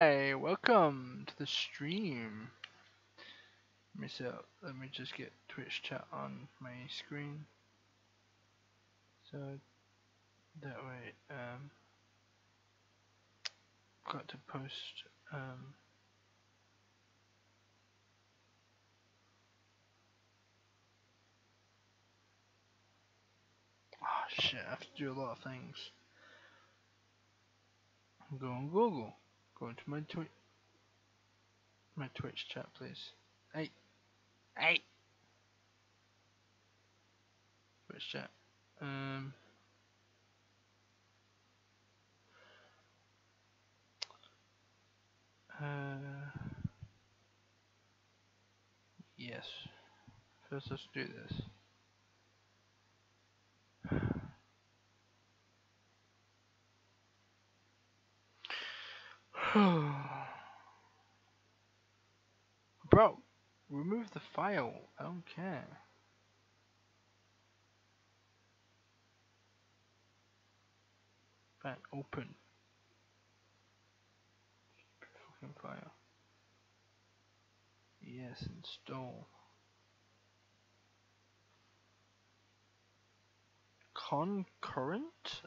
Hey, welcome to the stream. Let me see. Let me just get Twitch chat on my screen. So that way, um, got to post. Um, oh shit! I have to do a lot of things. Go on Google. Go into my Twitch. My Twitch chat, please. Hey, hey. Twitch chat. Um. Uh. Yes. First, let's do this. Bro, remove the file. I don't care. Open. Fucking file. Yes, install. Concurrent?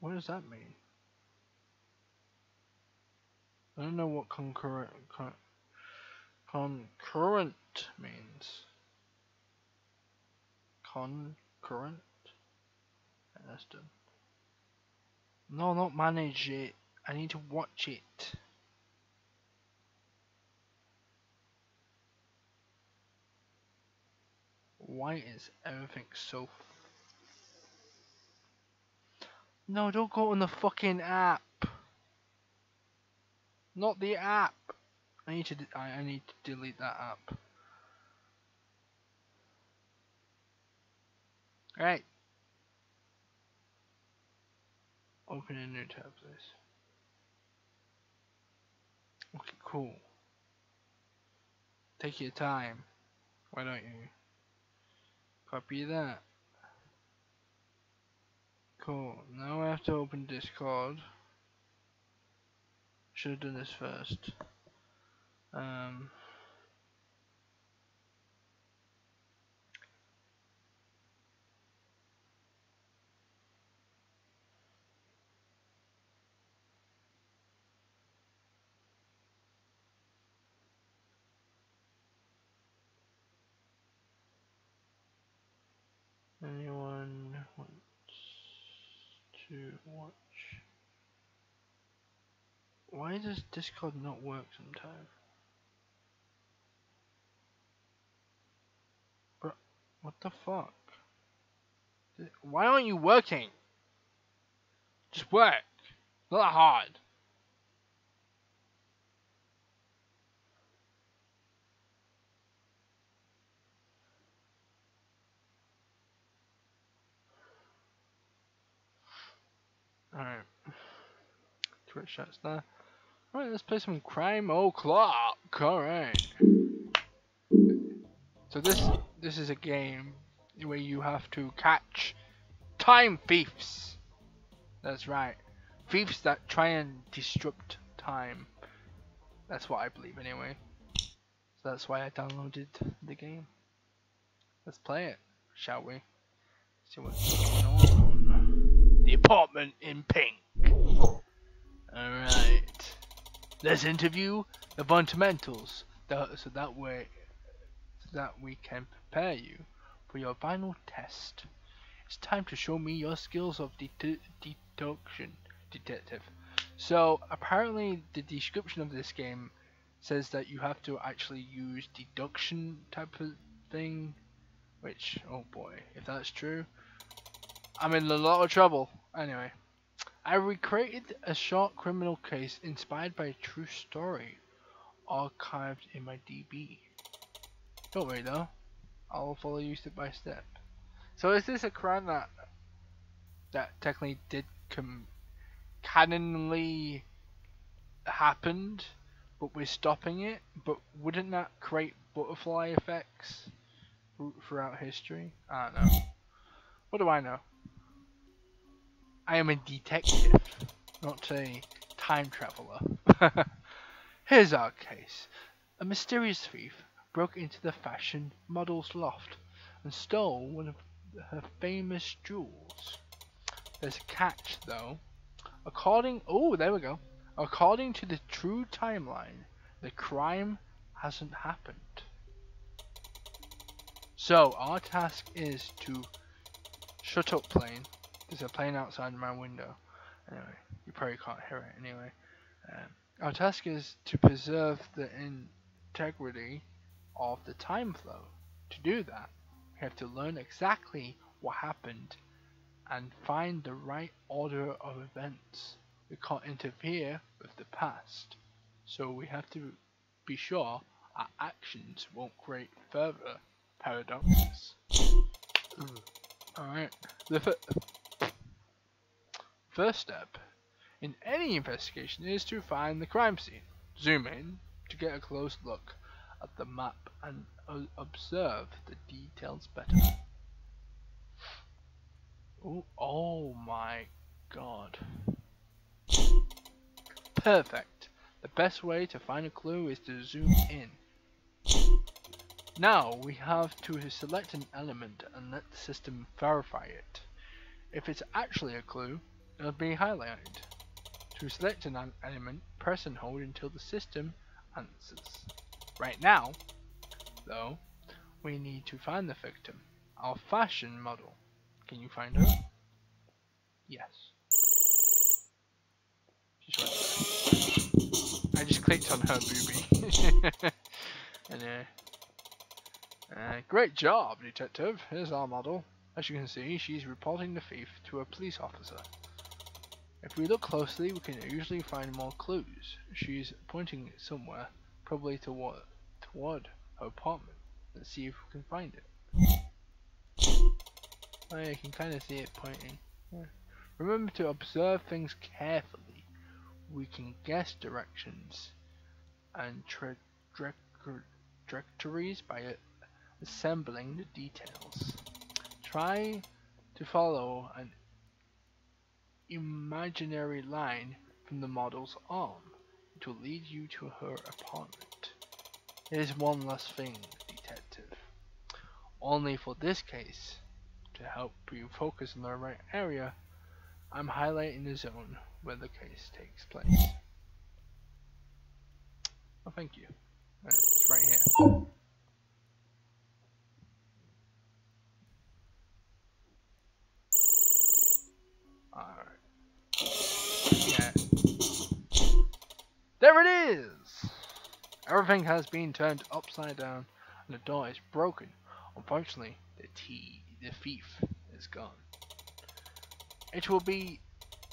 What does that mean? I don't know what concurrent con concurrent means. Concurrent? That's done. No, not manage it. I need to watch it. Why is everything so... No, don't go on the fucking app. Not the app. I need to. I, need to delete that app. Right. Open a new tab, please. Okay, cool. Take your time. Why don't you? Copy that. Cool. Now I have to open Discord. Should have done this first. Um, anyone wants to watch? Why does Discord not work sometimes? Bro, what the fuck? Why aren't you working? Just work. Not that hard. Alright. Twitch shots there. Alright, let's play some Crime O'Clock. Alright. So this this is a game where you have to catch time thieves. That's right. Thieves that try and disrupt time. That's what I believe anyway. So that's why I downloaded the game. Let's play it, shall we? See what's going on. The apartment in pink. Alright. Let's interview the fundamentals. So that way so that we can prepare you for your final test. It's time to show me your skills of deduction detective. So apparently the description of this game says that you have to actually use deduction type of thing which oh boy if that's true I'm in a lot of trouble anyway I recreated a short criminal case inspired by a true story, archived in my DB. Don't worry though, I'll follow you step by step. So is this a crime that that technically did com canonly happened, but we're stopping it? But wouldn't that create butterfly effects throughout history? I don't know. What do I know? I am a detective, not a time traveler. Here's our case. A mysterious thief broke into the fashion model's loft and stole one of her famous jewels. There's a catch, though. According, oh, there we go. According to the true timeline, the crime hasn't happened. So our task is to shut up plane. There's a plane outside my window. Anyway, you probably can't hear it anyway. Um, our task is to preserve the integrity of the time flow. To do that, we have to learn exactly what happened and find the right order of events. We can't interfere with the past, so we have to be sure our actions won't create further paradoxes. Alright, the first step in any investigation is to find the crime scene. Zoom in to get a close look at the map and uh, observe the details better. Ooh, oh my god. Perfect. The best way to find a clue is to zoom in. Now we have to select an element and let the system verify it. If it's actually a clue, it'll be highlighted. To select an element, press and hold until the system answers. Right now, though, we need to find the victim, our fashion model. Can you find her? Yes. She's right. I just clicked on her booby. and, uh, uh, great job, detective. Here's our model. As you can see, she's reporting the thief to a police officer. If we look closely, we can usually find more clues. She's pointing somewhere, probably toward, toward her apartment. Let's see if we can find it. Oh you can kind of see it pointing. Yeah. Remember to observe things carefully. We can guess directions and tra trajectories by assembling the details. Try to follow an imaginary line from the model's arm. It will lead you to her apartment. Here's one last thing, detective. Only for this case, to help you focus on the right area, I'm highlighting the zone where the case takes place. Oh, thank you. It's right here. There it is! Everything has been turned upside down and the door is broken. Unfortunately, the tea, the thief is gone. It will be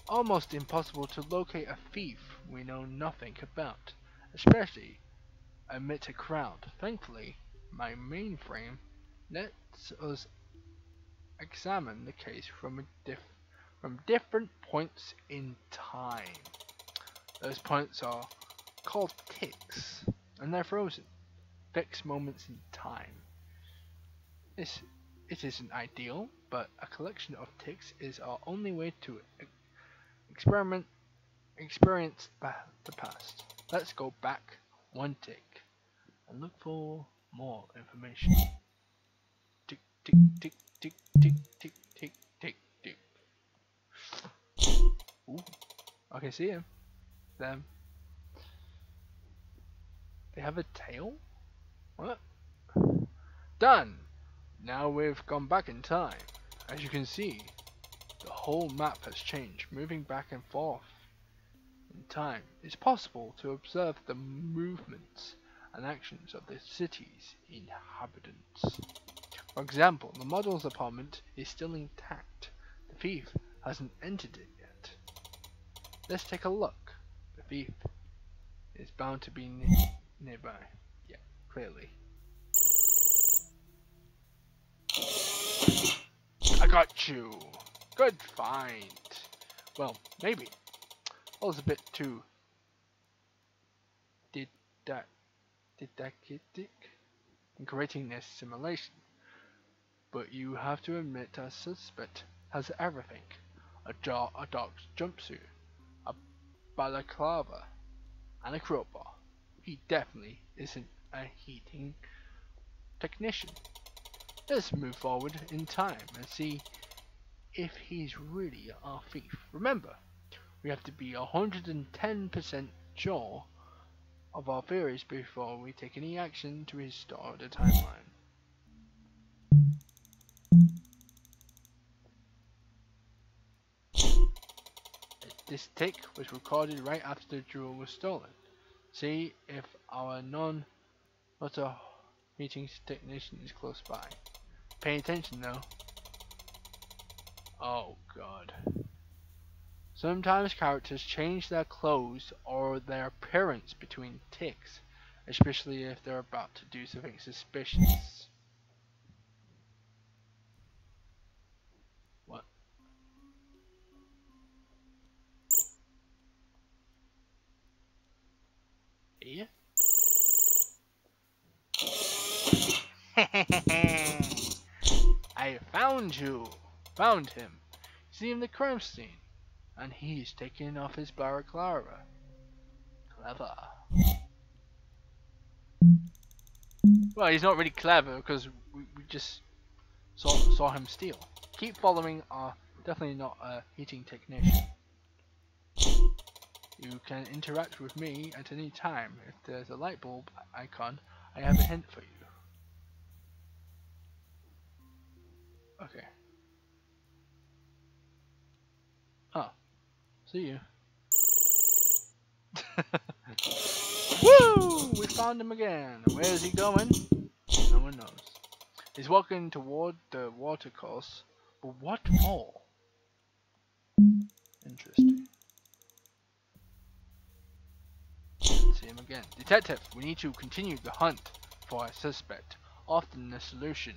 almost impossible to locate a thief we know nothing about, especially amid a crowd. Thankfully, my mainframe lets us examine the case from from different points in time. Those points are called ticks, and they're frozen, fixed moments in time. This it isn't ideal, but a collection of ticks is our only way to experiment experience the past. Let's go back one tick and look for more information. Tick tick tick tick tick tick tick tick tick. Ooh, can see him. Them. They have a tail? What? Done! Now we've gone back in time. As you can see, the whole map has changed, moving back and forth in time. It's possible to observe the movements and actions of the city's inhabitants. For example, the model's apartment is still intact. The thief hasn't entered it yet. Let's take a look. Thief is bound to be nearby. Yeah, clearly. I got you. Good find. Well, maybe. I was a bit too did that didactic in creating this simulation. But you have to admit a suspect has everything. A jar, a dog's jumpsuit, balaclava, and a crowbar. he definitely isn't a heating technician. Let's move forward in time and see if he's really our thief. Remember, we have to be 110% sure of our theories before we take any action to restore the timeline. This tick was recorded right after the jewel was stolen. See if our heating technician is close by. Pay attention though. Oh god. Sometimes characters change their clothes or their appearance between ticks, especially if they're about to do something suspicious. Found you. Found him. See in the crime scene. And he's taking off his balaclava. Clever. Well, he's not really clever because we, we just saw, saw him steal. Keep following our definitely not a heating technician. You can interact with me at any time. If there's a light bulb icon, I have a hint for you. Okay. Oh. See you. Woo! We found him again. Where is he going? No one knows. He's walking toward the watercourse, but what for? Interesting. See him again. Detective, we need to continue the hunt for a suspect. Often the solution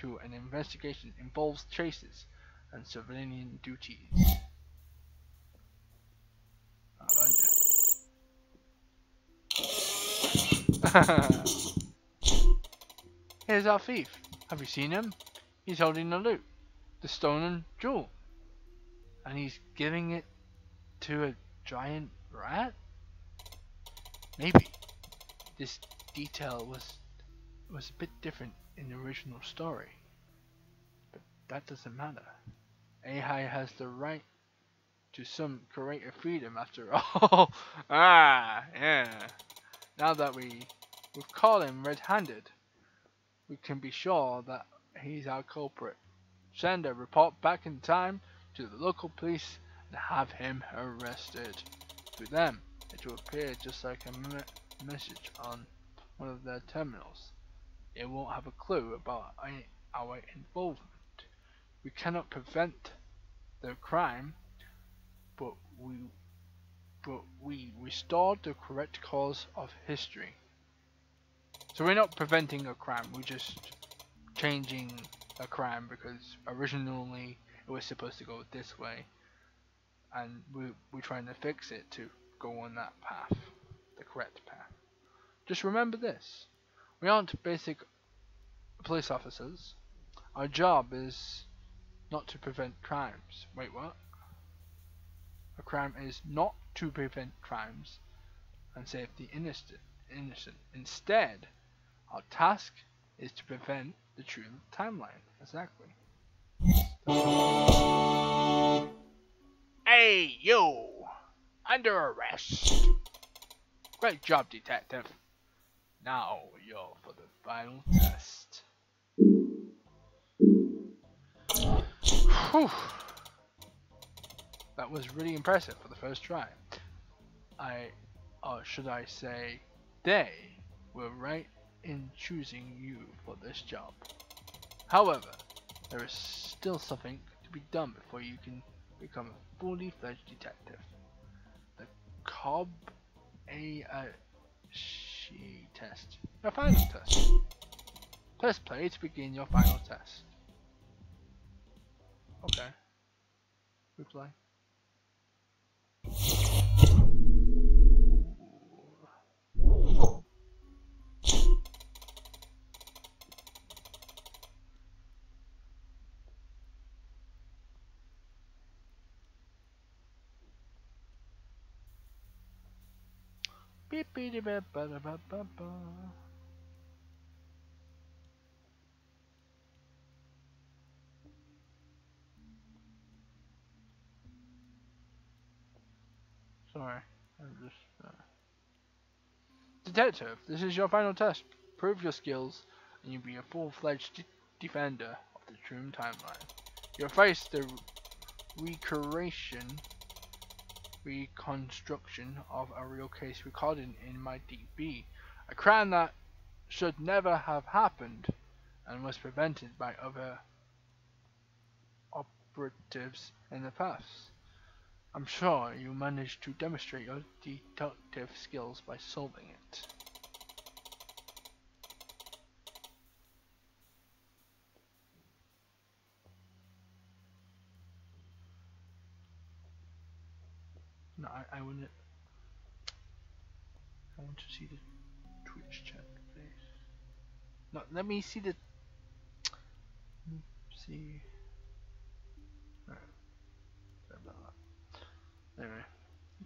to an investigation involves chases and civilian duties. Here's our thief. Have you seen him? He's holding the loot. The stolen jewel. And he's giving it to a giant rat? Maybe this detail was was a bit different in the original story. But that doesn't matter. Ahai has the right to some creative freedom after all. ah, yeah. Now that we we've caught him red-handed, we can be sure that he's our culprit. Send a report back in time to the local police and have him arrested. To them, it will appear just like a message on one of their terminals. It won't have a clue about our involvement. We cannot prevent the crime, but we but we restored the correct course of history. So we're not preventing a crime, we're just changing a crime because originally it was supposed to go this way and we, we're trying to fix it to go on that path, the correct path. Just remember this, we aren't basic police officers, our job is not to prevent crimes. Wait, what? A crime is not to prevent crimes and save the innocent. innocent. Instead, our task is to prevent the true timeline. Exactly. Hey, you! Under arrest. Great job, detective. Now you're for the final test. Whew. That was really impressive for the first try. I, or should I say, they were right in choosing you for this job. However, there is still something to be done before you can become a fully fledged detective. The Cobb A uh, test. Your final test. Press play to begin your final test. Okay. Reply. Sorry, I'm just. Uh... Detective, this is your final test. Prove your skills, and you'll be a full-fledged de defender of the Troom timeline. You'll face the recreation, reconstruction of a real case recording in my DB, a crime that should never have happened and was prevented by other operatives in the past. I'm sure you managed to demonstrate your deductive skills by solving it. I, I wouldn't. I want to see the Twitch chat, please. No, let me see the. Hmm, see. Anyway,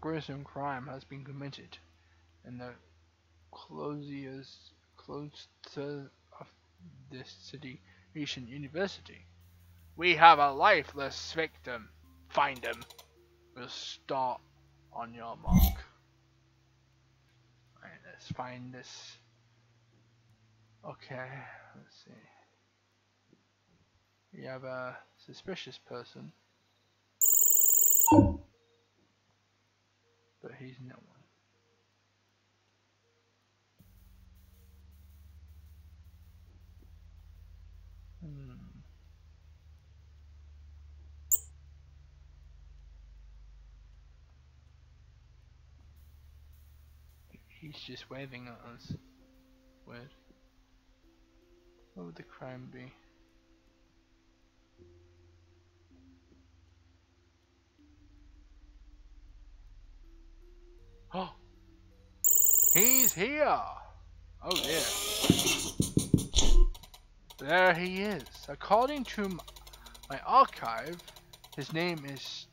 gruesome crime has been committed in the closest closer of this city Asian University. We have a lifeless victim. Find him. We'll start on your mark. Alright, let's find this. Okay, let's see. We have a suspicious person. but he's no one. Hmm. He's just waving at us. Weird. What would the crime be? Oh, he's here. Oh dear. There he is. According to my archive, his name is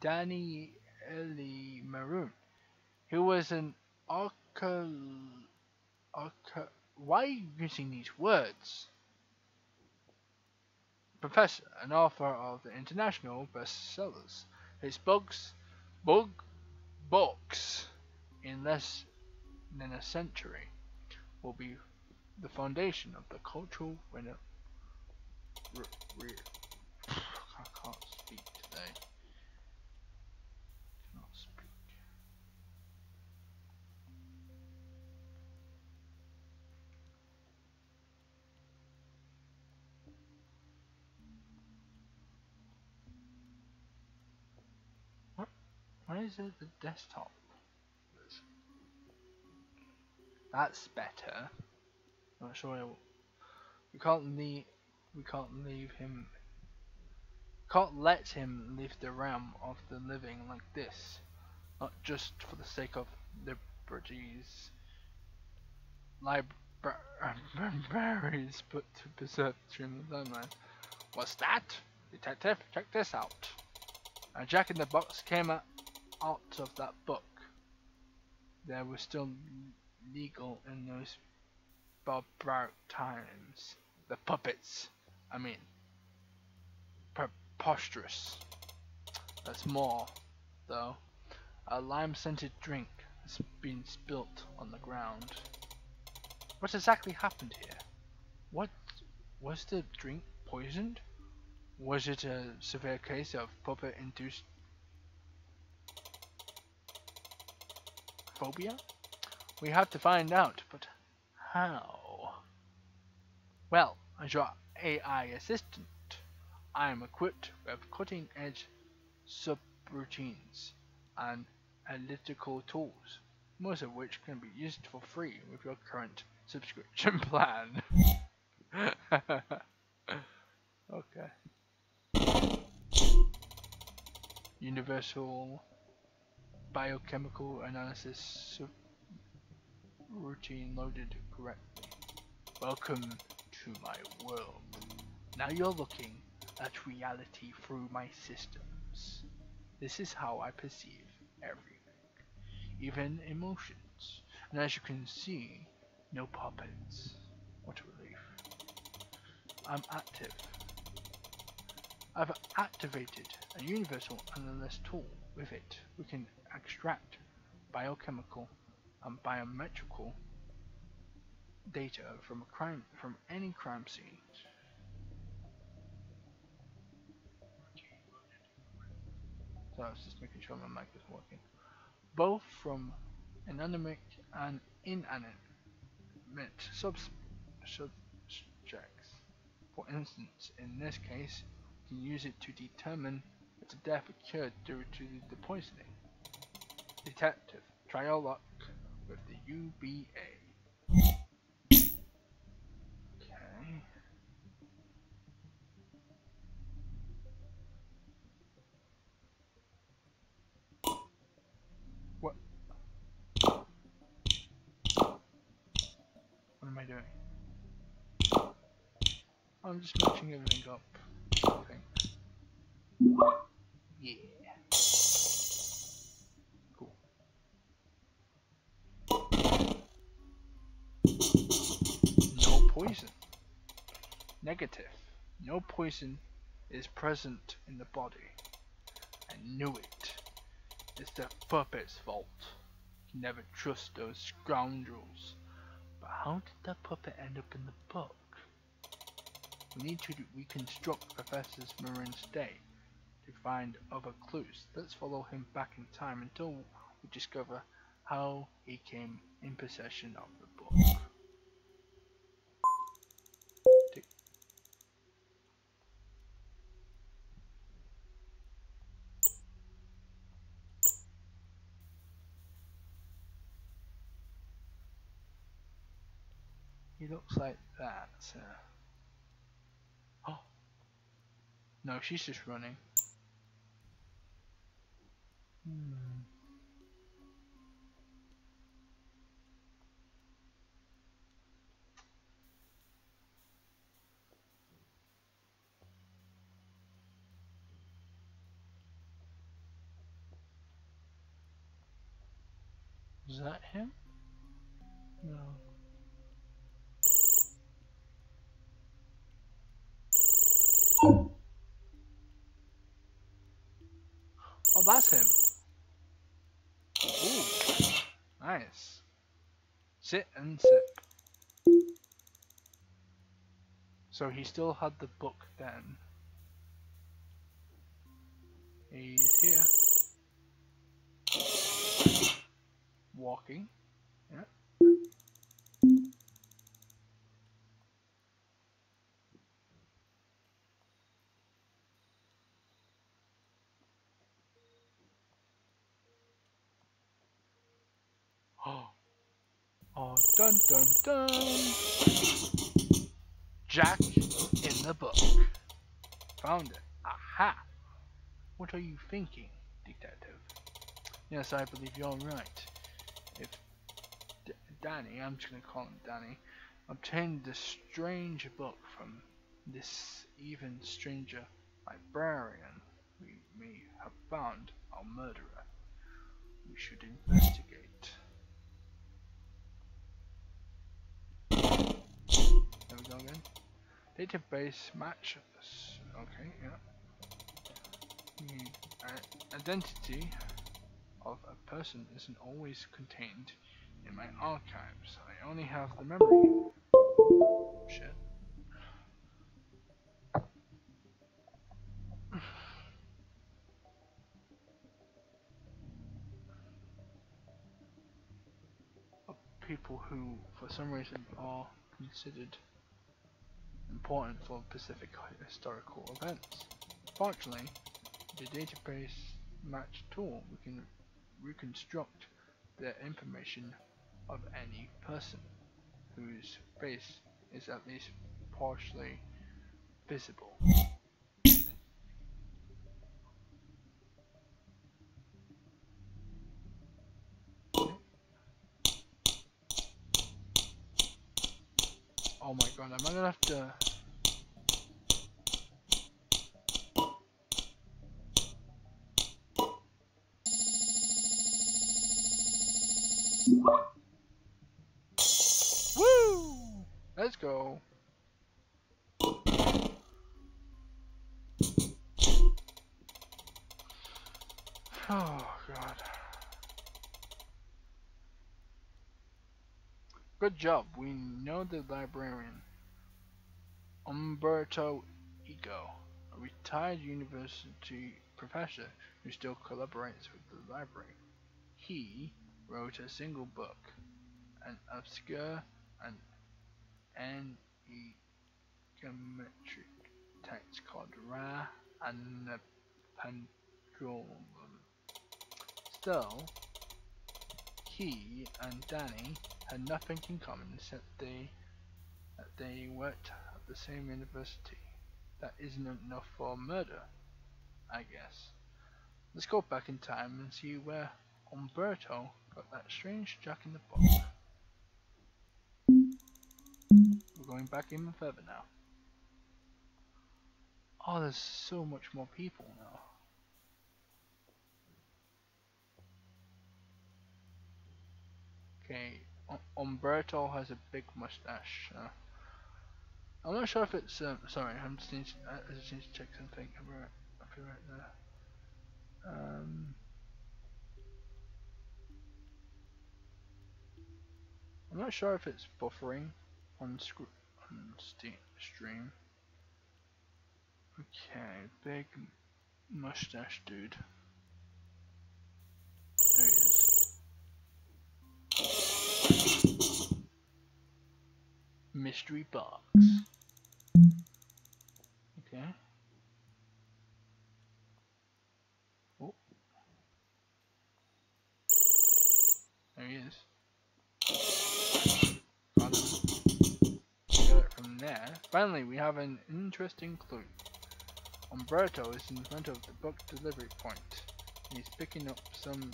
Danny Ellie Maroon. He was an arca. Why are you using these words? Professor, an author of the international bestsellers. His books Bug books in less than a century will be the foundation of the cultural re- re- is it the desktop? That's better. Not sure. We can't leave. We can't leave him. Can't let him leave the realm of the living like this. Not just for the sake of liberties. Libraries, but to preserve the stream of the timeline. What's that? Detective, check this out. A jack in the box came out out of that book. There was still legal in those barbaric times. The puppets, I mean, preposterous. That's more, though. A lime-scented drink has been spilt on the ground. What exactly happened here? What was the drink poisoned? Was it a severe case of puppet-induced phobia? We have to find out, but how? Well, as your AI assistant, I am equipped with cutting edge subroutines and analytical tools, most of which can be used for free with your current subscription plan. okay. Universal biochemical analysis routine loaded correctly. Welcome to my world. Now you're looking at reality through my systems. This is how I perceive everything. even emotions. And as you can see, no puppets. What a relief. I'm active. I've activated a universal analyst tool. With it, we can extract biochemical and biometrical data from a crime from any crime scene. So I was just making sure my mic is working. Both from inanimate and inanimate subs subjects. For instance, in this case, we can use it to determine the death occurred due to the poisoning. Detective, try your luck with the UBA. Okay. What? What am I doing? I'm just matching everything up. I think. Yeah. Cool. No poison. Negative. No poison is present in the body. I knew it. It's the puppet's fault. You never trust those scoundrels. But how did that puppet end up in the book? We need to reconstruct Professor Marin's day to find other clues. Let's follow him back in time until we discover how he came in possession of the book. He looks like that. Uh... Oh. No, she's just running. Hmm. Is that him? No. Oh, that's him. Ooh, nice. Sit and sip. So he still had the book then. He's here. Walking. Yeah. Oh. Oh, dun dun dun. Jack in the book. Found it. Aha! What are you thinking, detective? Yes, I believe you're right. If D Danny, I'm just gonna call him Danny, obtained this strange book from this even stranger librarian, we may have found our murderer. We should investigate. There we go again. Database match. Okay, yeah. The uh, identity of a person isn't always contained in my archives. I only have the memory. Shit. Of people who, for some reason, are considered important for specific historical events. Fortunately, the database match tool we can reconstruct the information of any person whose face is at least partially visible. Oh my god, am I gonna have to... Woo! Let's go. Good job. We know the librarian. Umberto Eco, a retired university professor who still collaborates with the library. He wrote a single book, an obscure and enigmatic text called Ra and the Pendulum. Still, he and Danny had nothing in common except they that they worked at the same university. That isn't enough for murder, I guess. Let's go back in time and see where Umberto got that strange jack in the box. We're going back even further now. Oh, there's so much more people now. Okay, Umberto has a big mustache. Uh, I'm not sure if it's. Um, sorry, I'm just need to, I just need to check something. I'll be right there. Um, I'm not sure if it's buffering on, on stream. Okay, big mustache dude. There he is. Mystery box. Okay. Oh. There he is. Got it from there. Finally, we have an interesting clue. Umberto is in front of the book delivery point. He's picking up some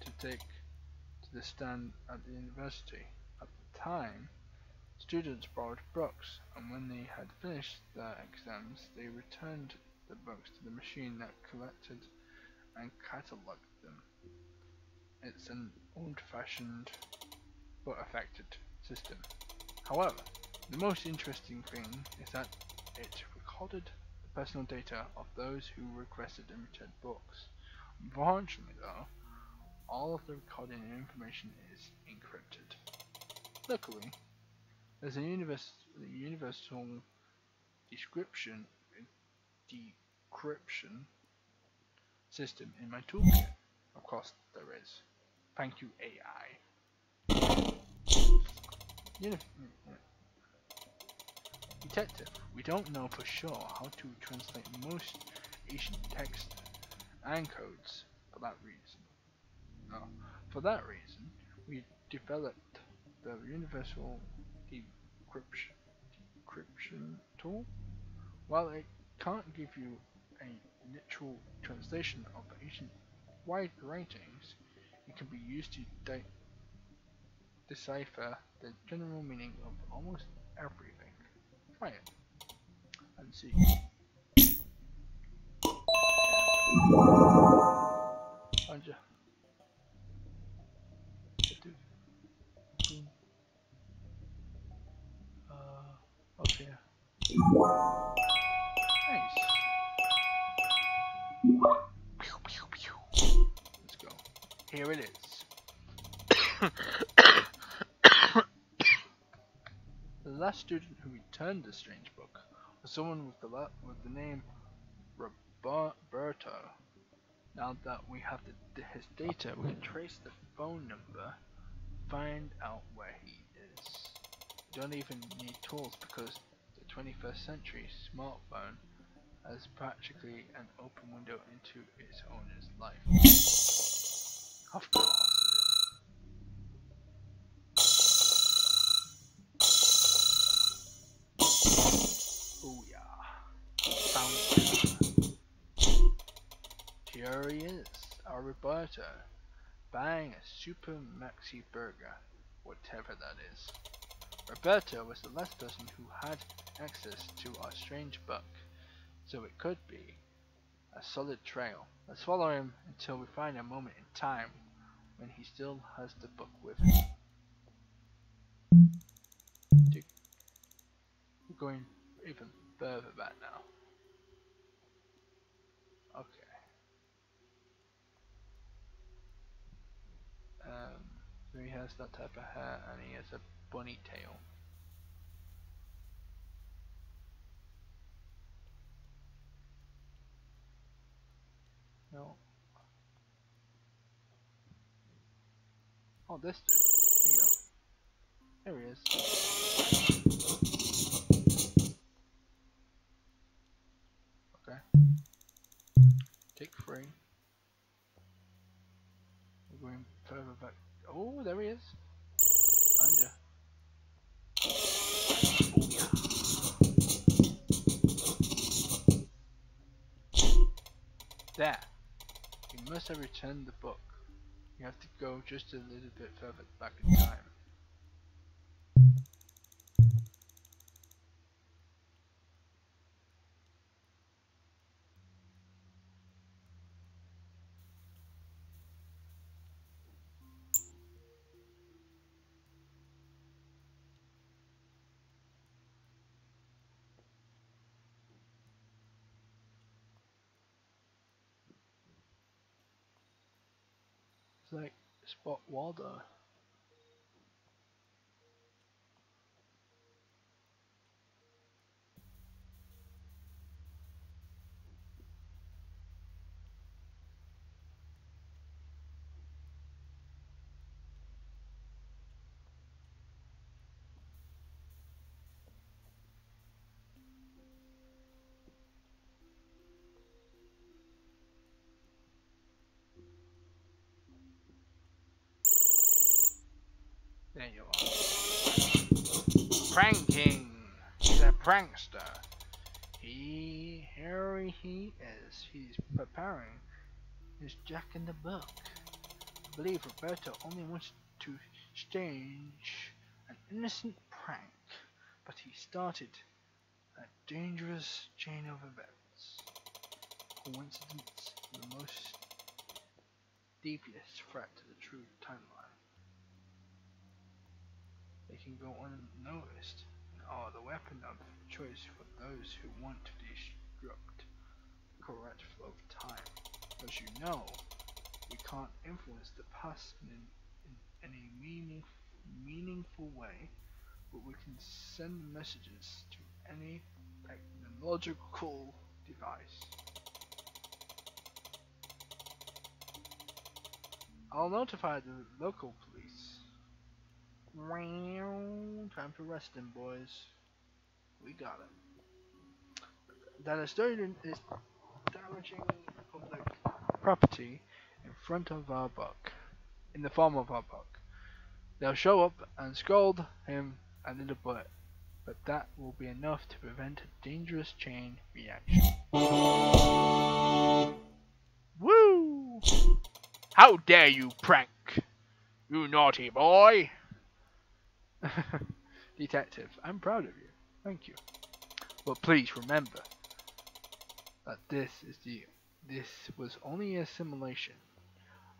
to take to the stand at the university. At the time, students borrowed books, and when they had finished their exams, they returned the books to the machine that collected and catalogued them. It's an old-fashioned but effective system. However, the most interesting thing is that it recorded the personal data of those who requested and returned books. Unfortunately though, all of the recording information is encrypted. Luckily, there's a universal, universal description decryption system in my toolkit. Of course there is. Thank you AI. Detective, we don't know for sure how to translate most ancient text and codes for that reason. Uh, for that reason, we developed the Universal Decryption, decryption tool. While it can't give you a literal translation of ancient wide writings, it can be used to de decipher the general meaning of almost everything. Try it and see. And, Nice. Let's go. Here it is. the last student who returned the strange book was someone with the with the name Roberto. Now that we have the, his data, we can trace the phone number, find out where he is don't even need tools because 21st century smartphone as practically an open window into its owner's life. Of course Oh Here he is, our Roberto, buying a super maxi burger, whatever that is. Roberto was the last person who had access to our strange book, so it could be a solid trail. Let's follow him until we find a moment in time when he still has the book with him. We're going even further back now. Okay. Um, so he has that type of hair and he has a bunny tail. No. Oh, this dude. There you go. There he is. Must have the book. You have to go just a little bit further back in time. Spot Waldo. There you are. Pranking! He's a prankster. He, here he is. He's preparing his Jack in the Book. I believe Roberto only wants to stage an innocent prank, but he started a dangerous chain of events. Coincidence, the most devious threat to the true timeline. They can go unnoticed and are the weapon of choice for those who want to disrupt the correct flow of time. As you know, we can't influence the past in, in any meaning, meaningful way, but we can send messages to any technological device. I'll notify the local police. Time to rest him, boys. We got him. That student is damaging public property in front of our book, in the form of our book. They'll show up and scold him a little bit, but that will be enough to prevent a dangerous chain reaction. Woo! How dare you prank, you naughty boy! Detective, I'm proud of you. Thank you. But please remember that this is the this was only a simulation.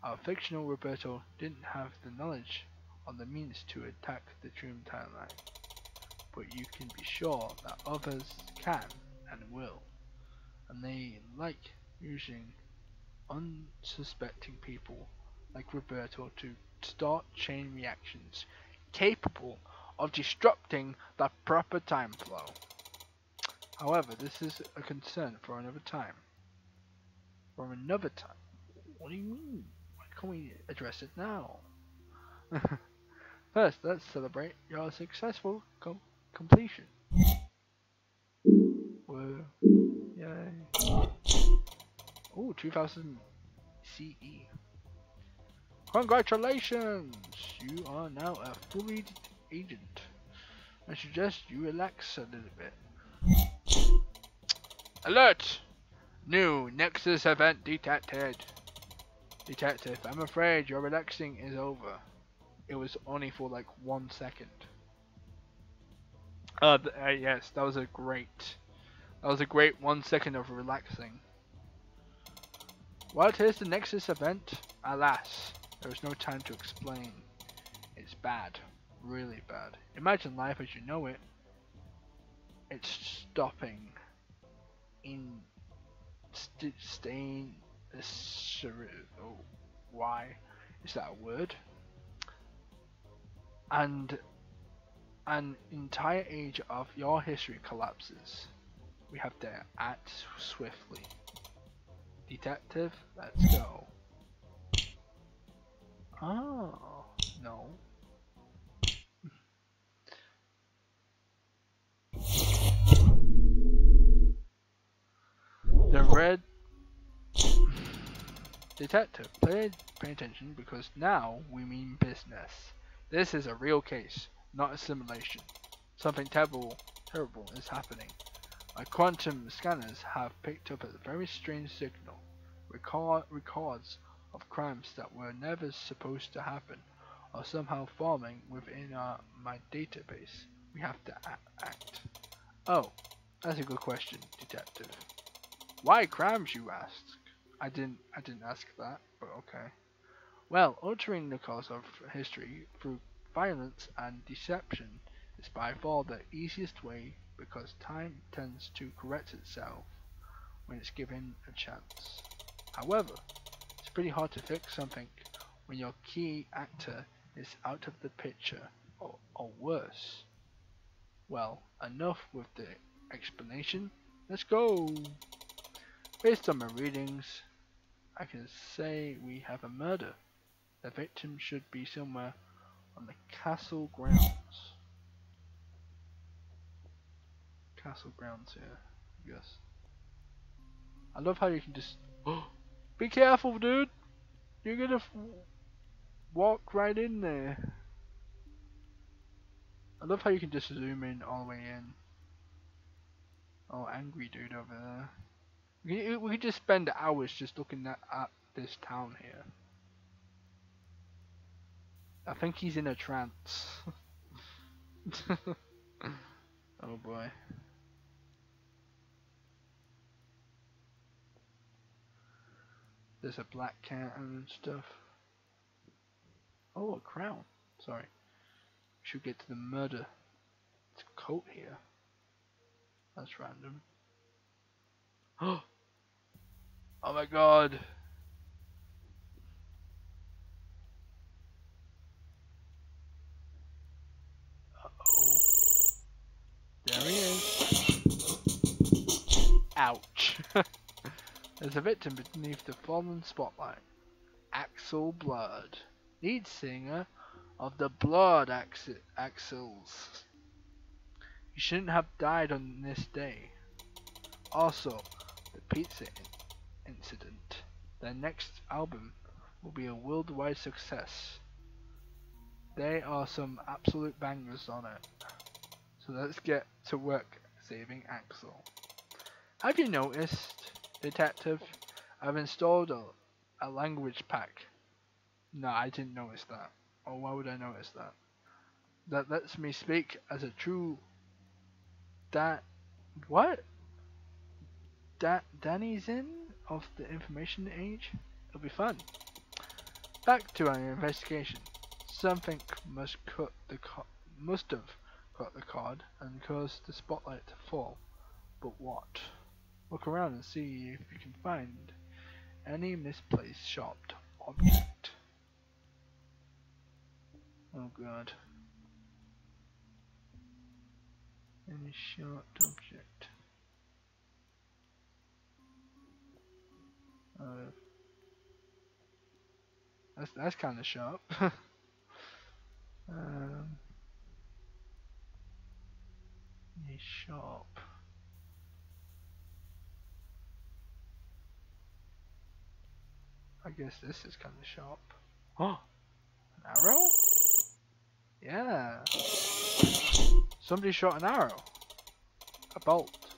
Our fictional Roberto didn't have the knowledge or the means to attack the Dream timeline. But you can be sure that others can and will. And they like using unsuspecting people like Roberto to start chain reactions capable of disrupting the proper time flow. However, this is a concern for another time. For another time? What do you mean? Why can't we address it now? First, let's celebrate your successful com completion. Whoa. Yay. Oh, 2000 CE. Congratulations! You are now a fully agent. I suggest you relax a little bit. Alert! New Nexus event detected. Detective, I'm afraid your relaxing is over. It was only for like one second. Uh, uh, yes, that was a great, that was a great one second of relaxing. What is the Nexus event? Alas, There is no time to explain. It's bad. Really bad. Imagine life as you know it. It's stopping. In st staying. Oh, why is that a word? And an entire age of your history collapses. We have to act swiftly. Detective, let's go. Oh, no. The red detective, pay, pay attention because now we mean business. This is a real case, not a simulation. Something terrible, terrible is happening. My quantum scanners have picked up a very strange signal. Record, records of crimes that were never supposed to happen are somehow forming within our, my database. We have to act. Oh, that's a good question, detective. Why crimes, you ask? I didn't, I didn't ask that, but okay. Well, altering the course of history through violence and deception is by far the easiest way because time tends to correct itself when it's given a chance. However, it's pretty hard to fix something when your key actor is out of the picture, or, or worse. Well, enough with the explanation. Let's go! Based on my readings, I can say we have a murder. The victim should be somewhere on the castle grounds. Castle grounds here, I guess. I love how you can just... be careful, dude! You're gonna walk right in there. I love how you can just zoom in all the way in. Oh, angry dude over there. We, we could just spend hours just looking at, at this town here. I think he's in a trance. oh boy. There's a black cat and stuff. Oh, a crown. Sorry. Should get to the murder. It's a coat here. That's random. oh my god. Oh. There he is. Ouch. There's a victim beneath the fallen spotlight. Axel Blood, lead singer of the Blood Axels. You shouldn't have died on this day. Also, the pizza incident. Their next album will be a worldwide success. There are some absolute bangers on it. So let's get to work saving Axel. Have you noticed, detective? I've installed a, a language pack. No, I didn't notice that. Or oh, why would I notice that? That lets me speak as a true... That... What? That Danny's in of the information age. It'll be fun. Back to our investigation. Something must cut the must have cut the card and caused the spotlight to fall. But what? Look around and see if you can find any misplaced sharp object. Oh god. Any sharp object. Uh, that's that's kind of sharp. um, he's sharp. I guess this is kind of sharp. Oh, an arrow? Yeah. Somebody shot an arrow. A bolt.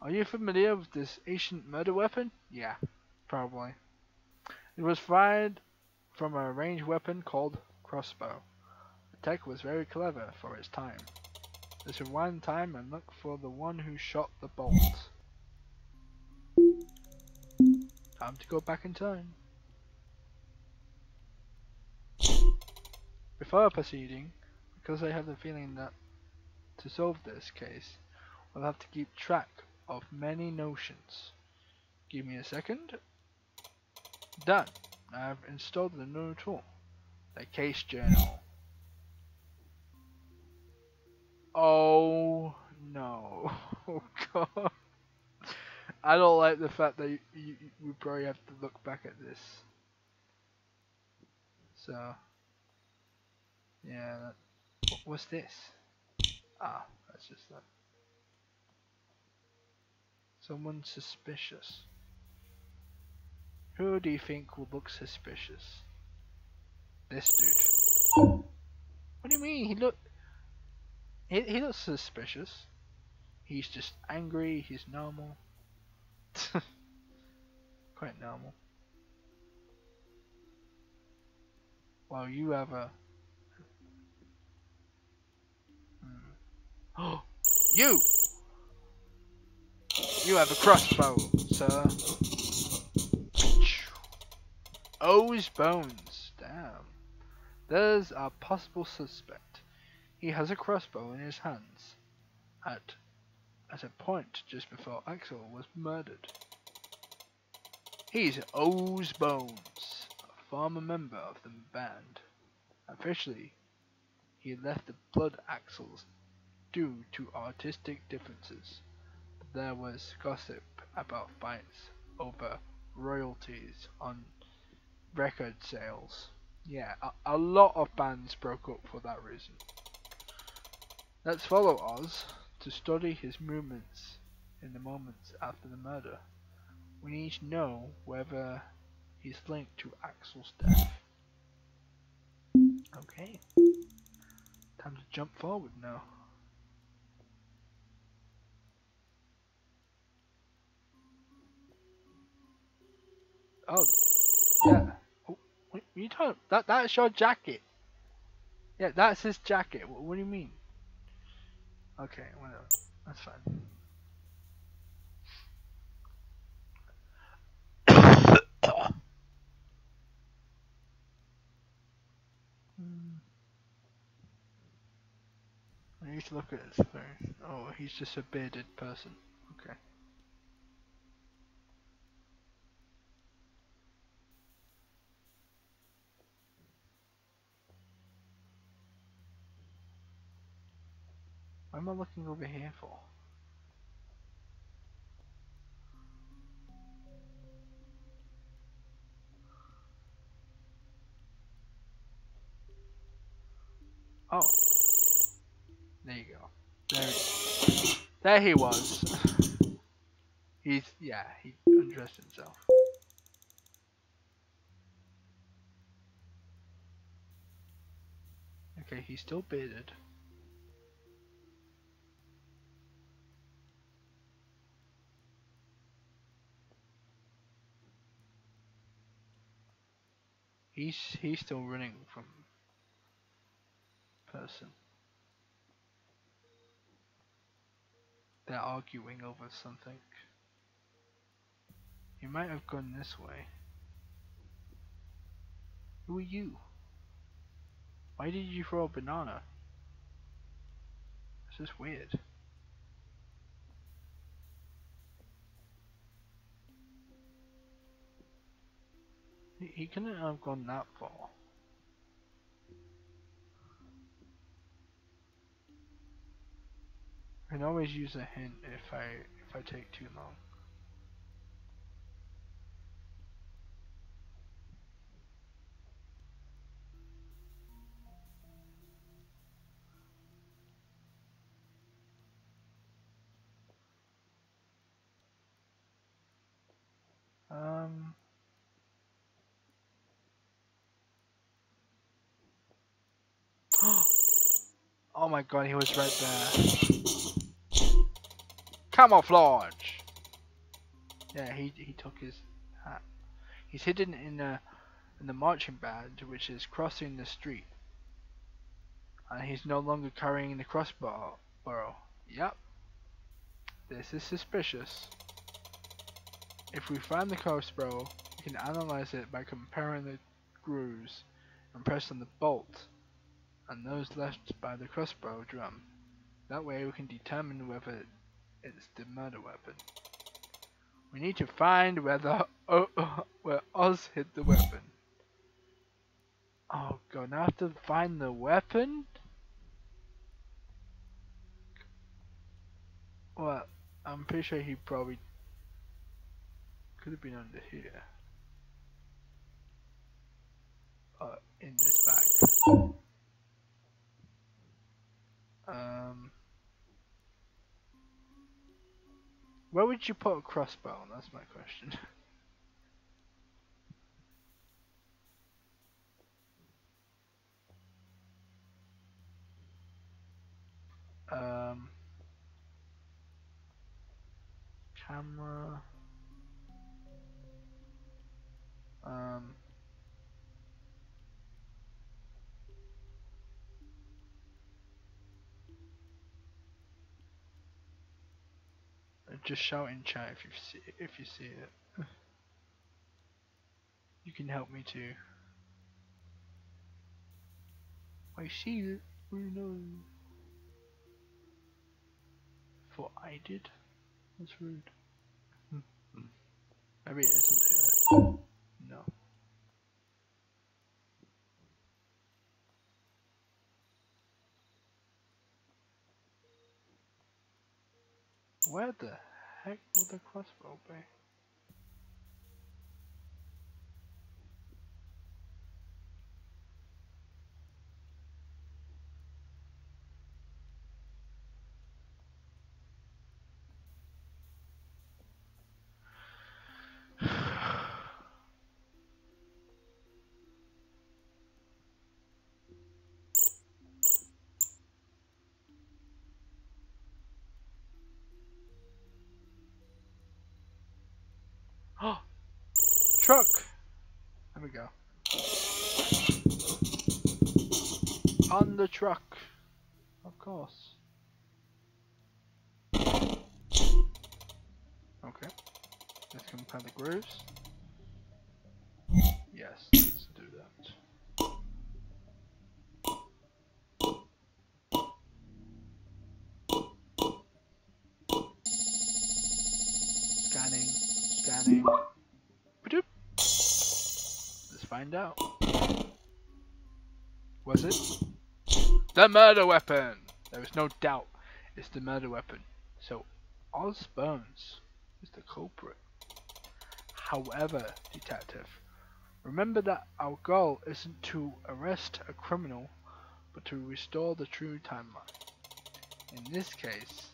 Are you familiar with this ancient murder weapon? Yeah, probably. It was fired from a ranged weapon called crossbow. The tech was very clever for its time. Let's rewind time and look for the one who shot the bolt. Time to go back in time. Before proceeding, because I have the feeling that to solve this case, we'll have to keep track of many notions. Give me a second. Done. I've installed the new tool, the case journal. Oh no. Oh god. I don't like the fact that you, you, we probably have to look back at this. So, yeah, that, what's this? Ah, that's just that. Someone suspicious. Who do you think will look suspicious? This dude. What do you mean? He look. He he looks suspicious. He's just angry. He's normal. Quite normal. Well, you have a. Oh, you! You have a crossbow, sir. Oz Bones. Damn. There's a possible suspect. He has a crossbow in his hands. At at a point just before Axel was murdered. He's Oz Bones, a former member of the band. Officially, he left the Blood Axels due to artistic differences. There was gossip about fights over royalties on record sales. Yeah, a, a lot of bands broke up for that reason. Let's follow Oz to study his movements in the moments after the murder. We need to know whether he's linked to Axel's death. Okay. Time to jump forward now. Oh, yeah. Oh, what, are you talking? That that's your jacket. Yeah, that's his jacket. What, what do you mean? Okay, whatever. That's fine. I need to look at his face. Oh, he's just a bearded person. What am I looking over here for? Oh. There you go. There, there he was. He's, yeah, he undressed himself. Okay, he's still bearded. He's he's still running from person. They're arguing over something. He might have gone this way. Who are you? Why did you throw a banana? This is weird. He, couldn't have gone that far. I can always use a hint if I if I take too long. Oh my god, he was right there. Camouflage! Yeah, he he took his hat. He's hidden in the in the marching band, which is crossing the street. And he's no longer carrying the crossbow. Yep. This is suspicious. If we find the crossbow, we can analyze it by comparing the grooves and press on the bolt and those left by the crossbow drum. That way we can determine whether it's the murder weapon. We need to find where the oh, where Oz hid the weapon. Oh god, now I have to find the weapon? Well, I'm pretty sure he probably could have been under here. Uh, in this bag. Um, where would you put a crossbow? That's my question. um, camera. Um, just shout in chat if you see if you see it. you can help me too. I see it. Oh no. Thought I did. That's rude. Hmm. Maybe it isn't here. No. Where the heck would the crossbow be? Truck. There we go. On the truck, of course. Okay. Let's compare the grooves. Yes, let's do that. Scanning, scanning. Find out. Was it? The murder weapon! There is no doubt it's the murder weapon. So, Oz Bones is the culprit. However, detective, remember that our goal isn't to arrest a criminal, but to restore the true timeline. In this case,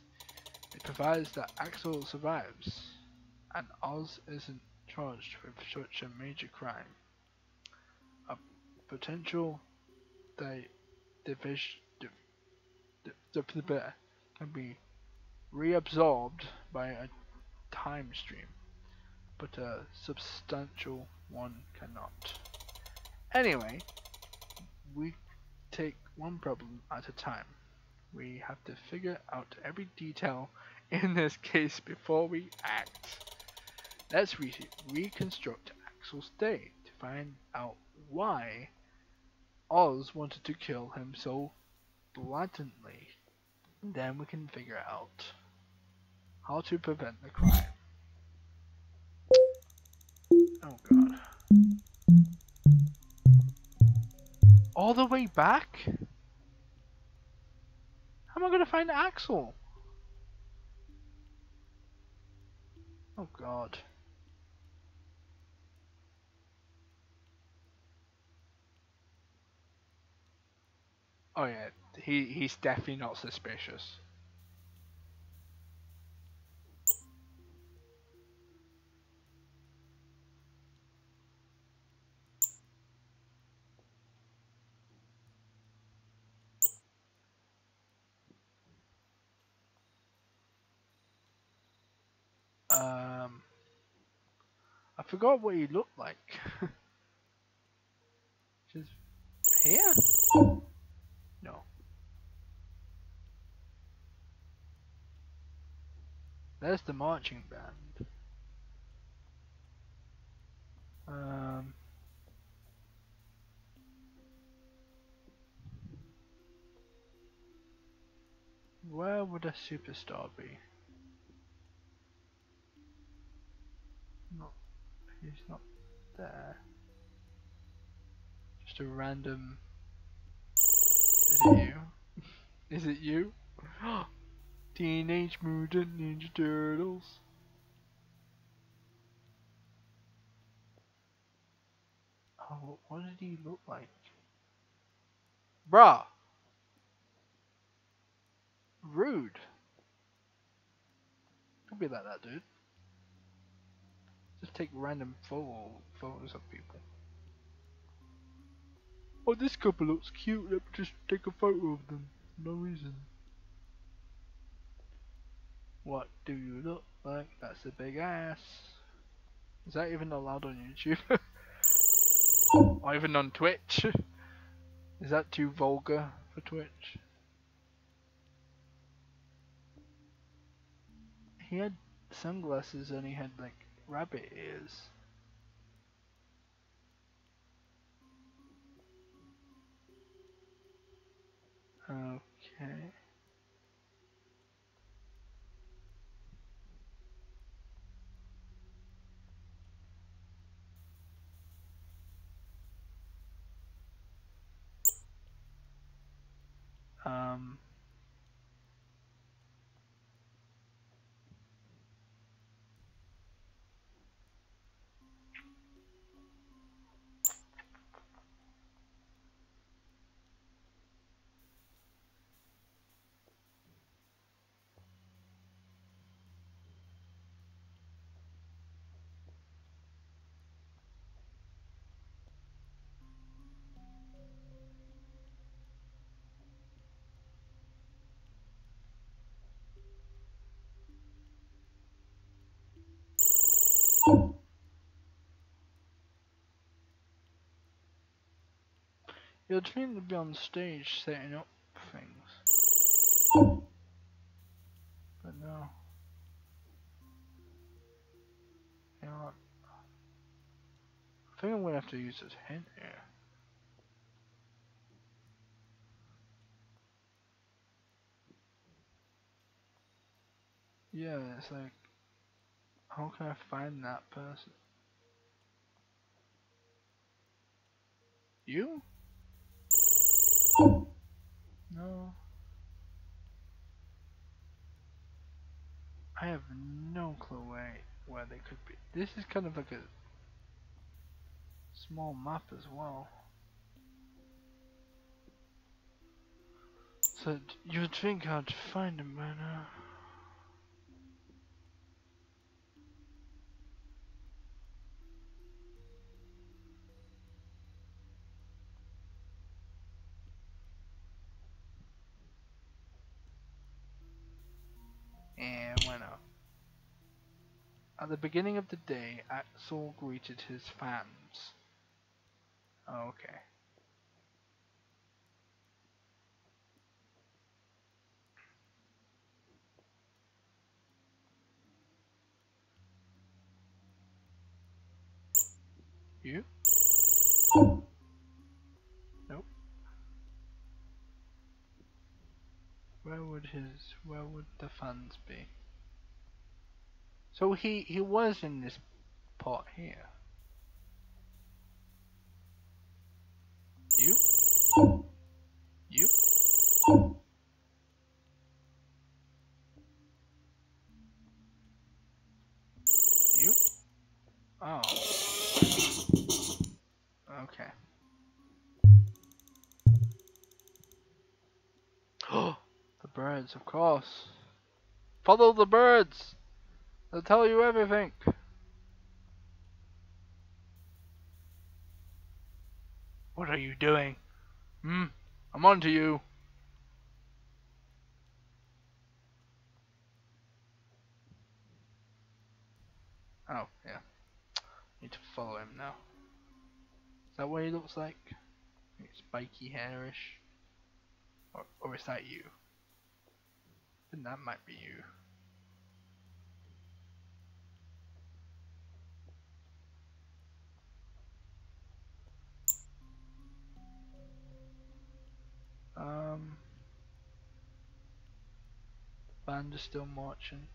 it provides that Axel survives, and Oz isn't charged with such a major crime. Potential di division div div div div can be reabsorbed by a time stream, but a substantial one cannot. Anyway, we take one problem at a time. We have to figure out every detail in this case before we act. Let's re reconstruct Axel's day to find out why Oz wanted to kill him so blatantly. Then we can figure out how to prevent the crime. Oh god. All the way back? How am I gonna find Axel? Oh god. Oh yeah, he he's definitely not suspicious. Um, I forgot what he looked like. Just here? No. There's the marching band. Um. Where would a superstar be? Not, he's not there. Just a random. Is it you? Is it you? Teenage Mutant Ninja Turtles. Oh, what did he look like? Bruh! Rude. Don't be like that, dude. Just take random photo photos of people. Oh, this couple looks cute. Let me just take a photo of them. No reason. What do you look like? That's a big ass. Is that even allowed on YouTube? or even on Twitch? Is that too vulgar for Twitch? He had sunglasses and he had like rabbit ears. Okay. Um, You're trained to be on the stage setting up things. But no. You know what? I think I'm gonna have to use this hint here. Yeah, it's like, how can I find that person? You? No. I have no clue where, where they could be. This is kind of like a small map as well. So you'd think I'd find them by And why not? At the beginning of the day, Axel greeted his fans. Okay. You? Where would his, where would the fans be? So he, he was in this pot here. You? You? Birds, of course. Follow the birds! They'll tell you everything. What are you doing? Hmm? I'm on to you. Oh, yeah. Need to follow him now. Is that what he looks like? Spiky hairish? Or, or is that you? Then that might be you. Um, band is still marching.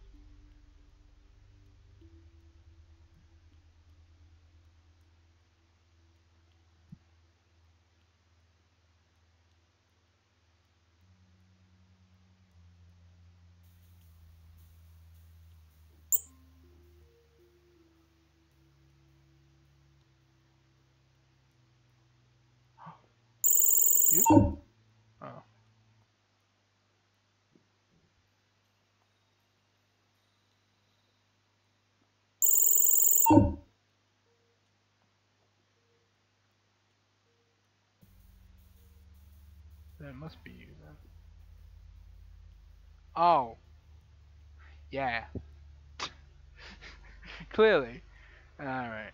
That must be you then. Oh. Yeah. Clearly. Alright.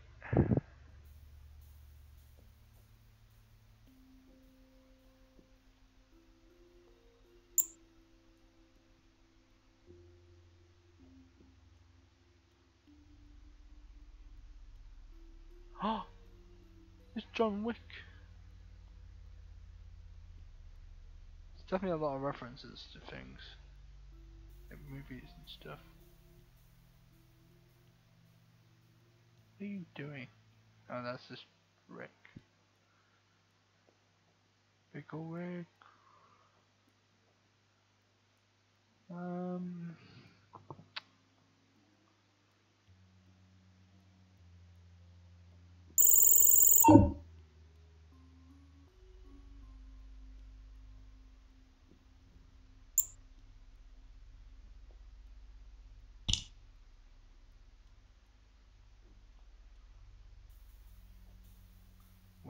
Oh, it's John Wick. There's definitely a lot of references to things, like movies and stuff. What are you doing? Oh, that's just Rick. Pickle Rick. Um.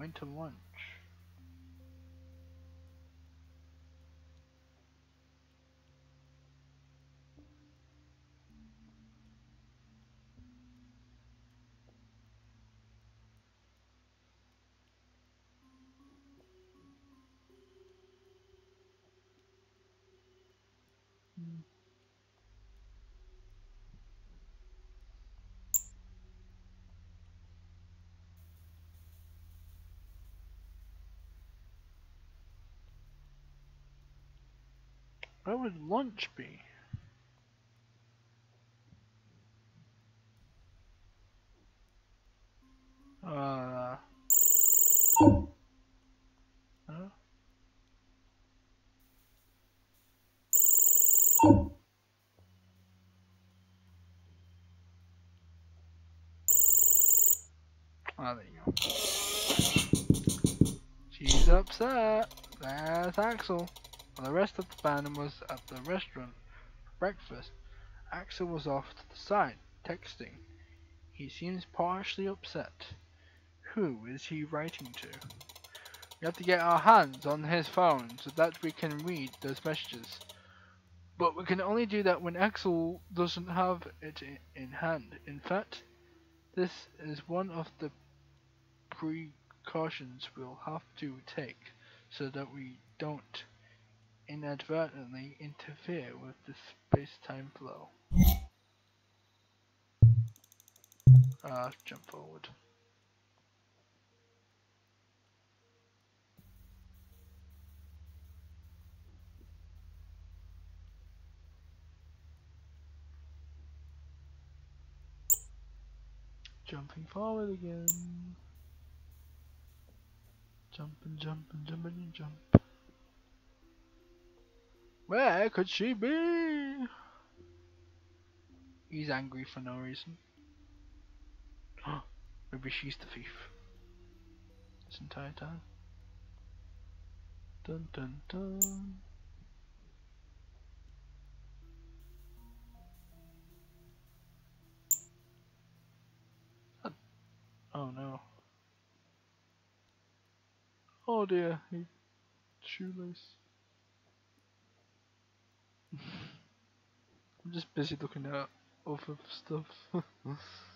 Went to lunch. Hmm. Where would lunch be? Uh. Huh? Oh, there you go. She's upset. That's Axel. The rest of the band was at the restaurant for breakfast, Axel was off to the side, texting. He seems partially upset. Who is he writing to? We have to get our hands on his phone so that we can read those messages. But we can only do that when Axel doesn't have it in hand. In fact, this is one of the precautions we'll have to take so that we don't inadvertently interfere with the space-time flow. Uh, jump forward. Jumping forward again. Jump and jump and jump and jump. Where could she be? He's angry for no reason. Maybe she's the thief. This entire time. Dun dun dun. Oh no. Oh dear, he shoelace. I'm just busy looking at other stuff.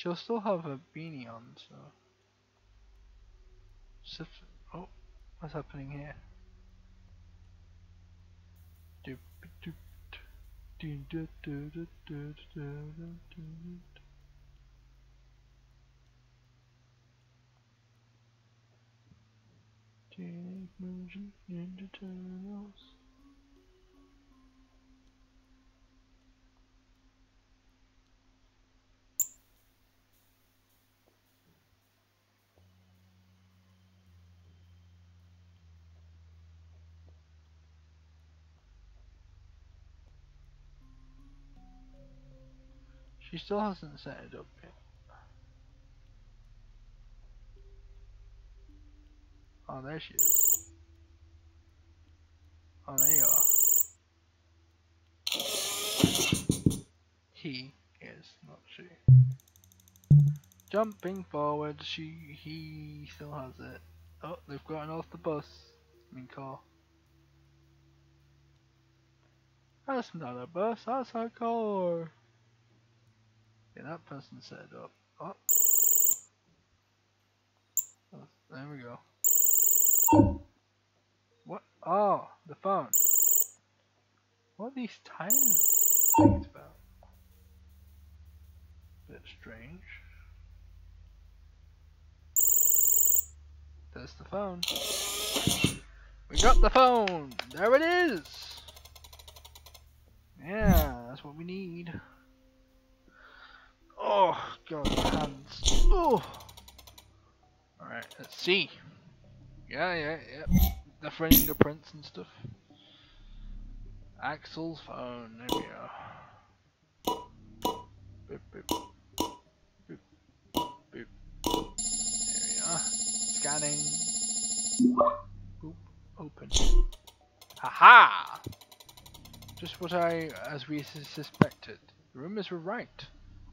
She'll still have a beanie on, so. Sif oh, what's happening here? Teenage Mutant Ninja Turtles. Still hasn't set it up yet. Oh, there she is. Oh, there you are. He is, not she. Jumping forward, she, he still has it. Oh, they've gotten off the bus. I mean car. That's not a bus, that's a car. Yeah, that person set up. Oh. oh. There we go. What? Oh, the phone. What are these time things about? Bit strange. There's the phone. We got the phone! There it is! Yeah, that's what we need. Oh, God, hands. Oh! Alright, let's see. Yeah, yeah, yeah. The fingerprints and stuff. Axel's phone, there we are. Boop, boop. Boop, boop. There we are. Scanning. Boop, open. Haha! Just what I, as we suspected. The rumors were right.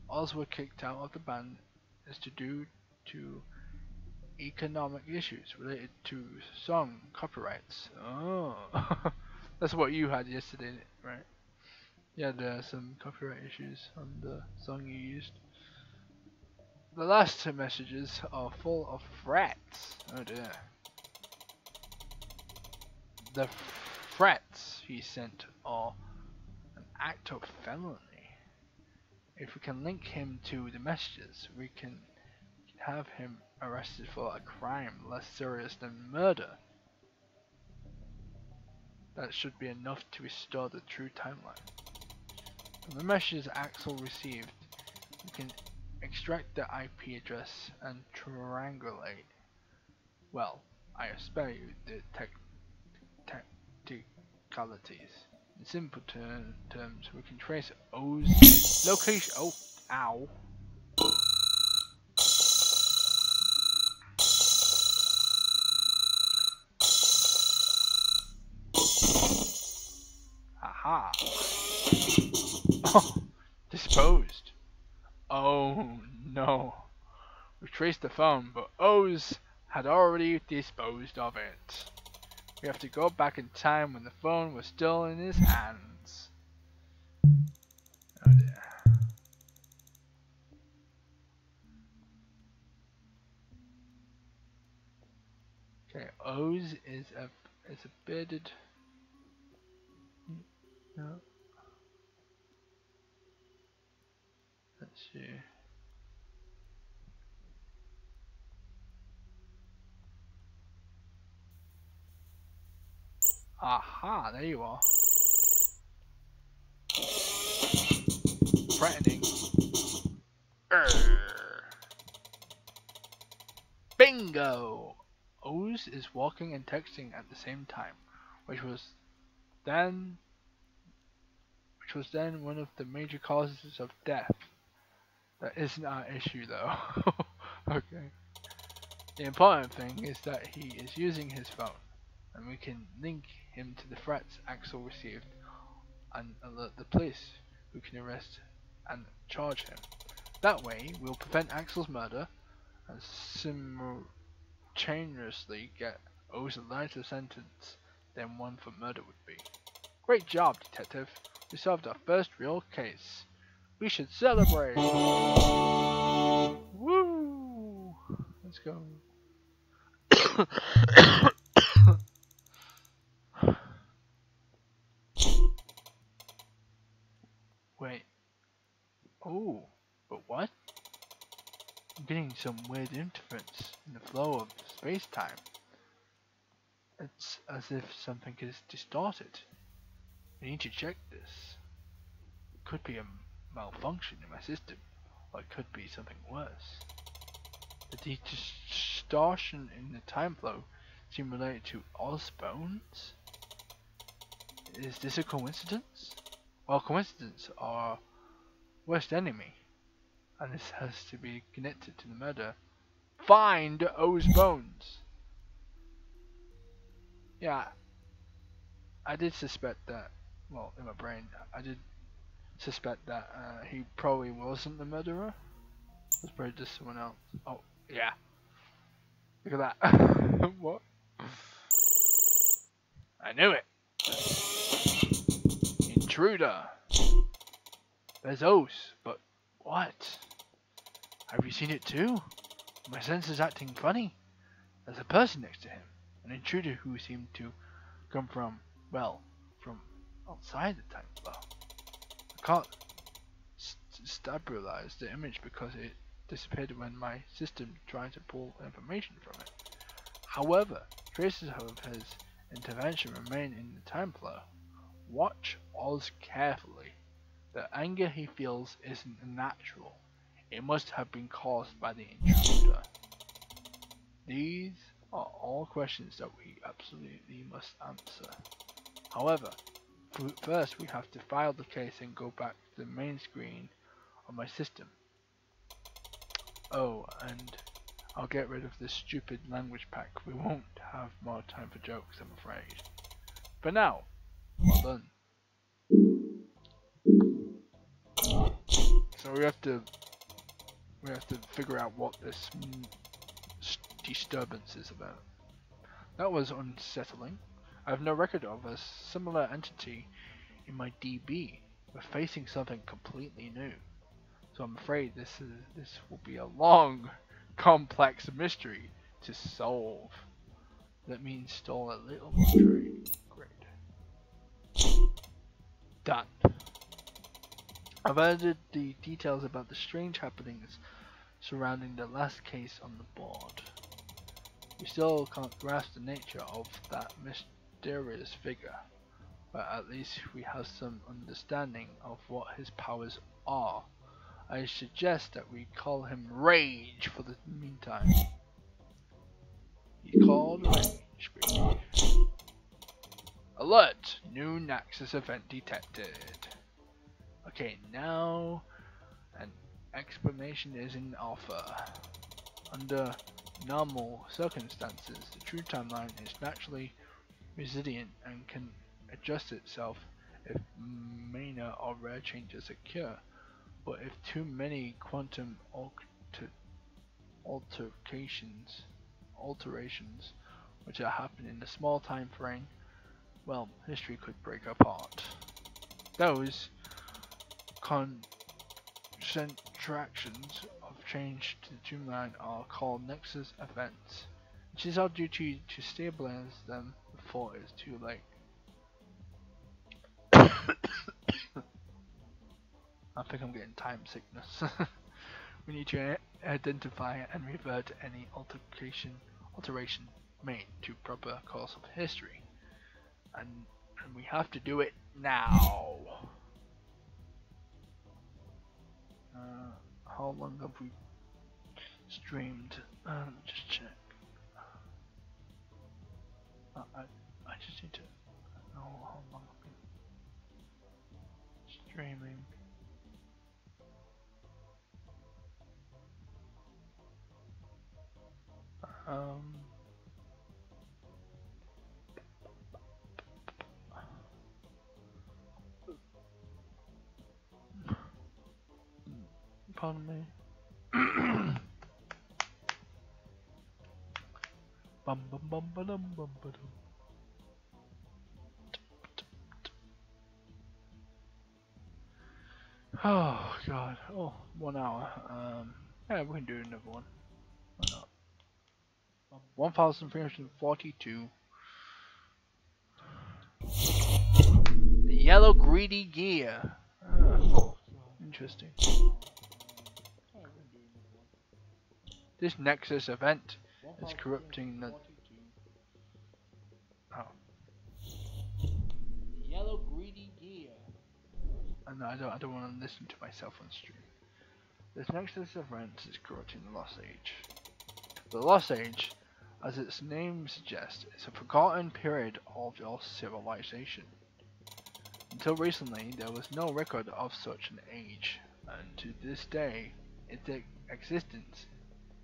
Oz were kicked out of the band is to do to economic issues related to song copyrights. Oh, that's what you had yesterday, right? Yeah, there are some copyright issues on the song you used. The last two messages are full of threats. Oh dear. The threats he sent are an act of felony. If we can link him to the messages, we can have him arrested for a crime less serious than murder. That should be enough to restore the true timeline. From the messages Axel received, we can extract the IP address and triangulate. Well, I spare you the tech tacticalities. In simple ter terms, we can trace Oz location. Oh, ow. Aha. Oh, disposed. Oh no. We traced the phone, but Oz had already disposed of it. We have to go back in time when the phone was still in his hands. Oh dear. Okay, Oz is a is a bearded no. Let's see. Aha, there you are. Threatening. Bingo! Oz is walking and texting at the same time, which was then which was then one of the major causes of death. That isn't our issue though. okay. The important thing is that he is using his phone and we can link him to the threats Axel received and alert the police who can arrest and charge him. That way, we'll prevent Axel's murder and simultaneously get Oz a lighter sentence than one for murder would be. Great job, detective. We solved our first real case. We should celebrate! Let's go. Wait. Oh, but what? I'm getting some weird interference in the flow of space-time. It's as if something is distorted. I need to check this. It could be a malfunction in my system, or it could be something worse. The distortion in the time flow seem related to Oz Bones? Is this a coincidence? Well, coincidence are worst enemy, and this has to be connected to the murder. Find Oz Bones. Yeah, I did suspect that. Well, in my brain, I did suspect that uh, he probably wasn't the murderer. It was probably just someone else. Oh, yeah. Look at that. what? I knew it. Intruder. There's Oz, but what? Have you seen it too? My sense acting funny. There's a person next to him. An intruder who seemed to come from, well, from outside the time flow. I can't st stabilize the image because it disappeared when my system tried to pull information from it. However, traces of his intervention remain in the time flow. Watch Oz carefully. The anger he feels isn't natural. It must have been caused by the intruder. These are all questions that we absolutely must answer. However, first we have to file the case and go back to the main screen of my system. Oh, and I'll get rid of this stupid language pack. We won't have more time for jokes, I'm afraid. For now, well done. So we have to we have to figure out what this disturbance is about. That was unsettling. I have no record of a similar entity in my DB. We're facing something completely new. So I'm afraid this is this will be a long, complex mystery to solve. Let me install a little tree. Great. Done. I've added the details about the strange happenings surrounding the last case on the board. We still can't grasp the nature of that mysterious figure, but at least we have some understanding of what his powers are. I suggest that we call him Rage for the meantime. He called Rage. Alert! New Nexus event detected. Okay, now an explanation is in offer. Under normal circumstances, the true timeline is naturally resilient and can adjust itself if minor or rare changes occur. But if too many quantum alter altercations, alterations, which are happening in a small time frame, well, history could break apart. Those concentrations of change to the timeline are called nexus events. It is our duty to stabilize them before it's too late. I think I'm getting time sickness. we need to identify and revert any altercation, alteration made to proper course of history. And, and we have to do it now. Uh, how long have we streamed? Um, just check. Uh, I, I just need to know how long I've been streaming. Um, pardon me. bum bum bum ba dum bum ba dum. Oh god. Oh, one hour. Um, yeah, we can do another one. Why not? 1342. The yellow greedy gear. Ah, interesting. This Nexus event is corrupting the. Oh. Yellow greedy gear. Oh, no, I don't. I don't want to listen to myself on stream. This Nexus event is corrupting the Lost Age. The Lost Age, as its name suggests, is a forgotten period of your civilization. Until recently, there was no record of such an age, and to this day, its existence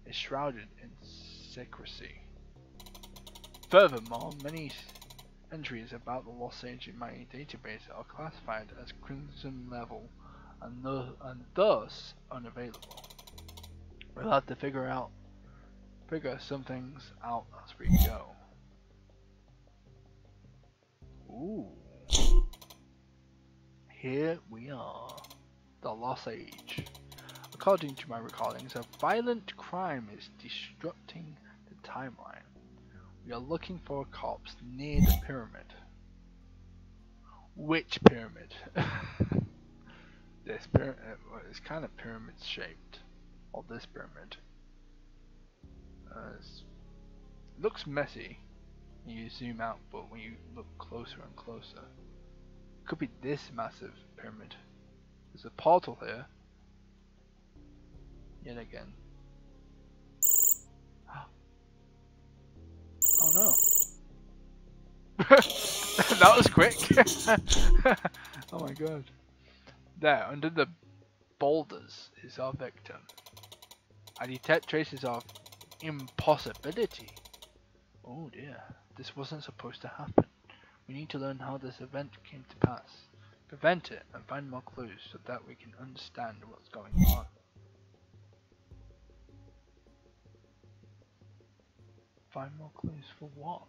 is shrouded in secrecy. Furthermore, many entries about the Lost Age in my database are classified as Crimson level and, and thus unavailable. We'll have to figure out figure some things out as we go. Ooh. Here we are. The Lost Age. According to my recordings, a violent crime is disrupting the timeline. We are looking for a corpse near the pyramid. Which pyramid? this pyramid is kind of pyramid shaped. Or this pyramid. Uh, looks messy you zoom out, but when you look closer and closer, it could be this massive pyramid. There's a portal here Yet again. Oh no. that was quick. oh my god. There, under the boulders is our victim. I detect traces of impossibility. Oh dear, this wasn't supposed to happen. We need to learn how this event came to pass, prevent it, and find more clues so that we can understand what's going on. Find more clues for what?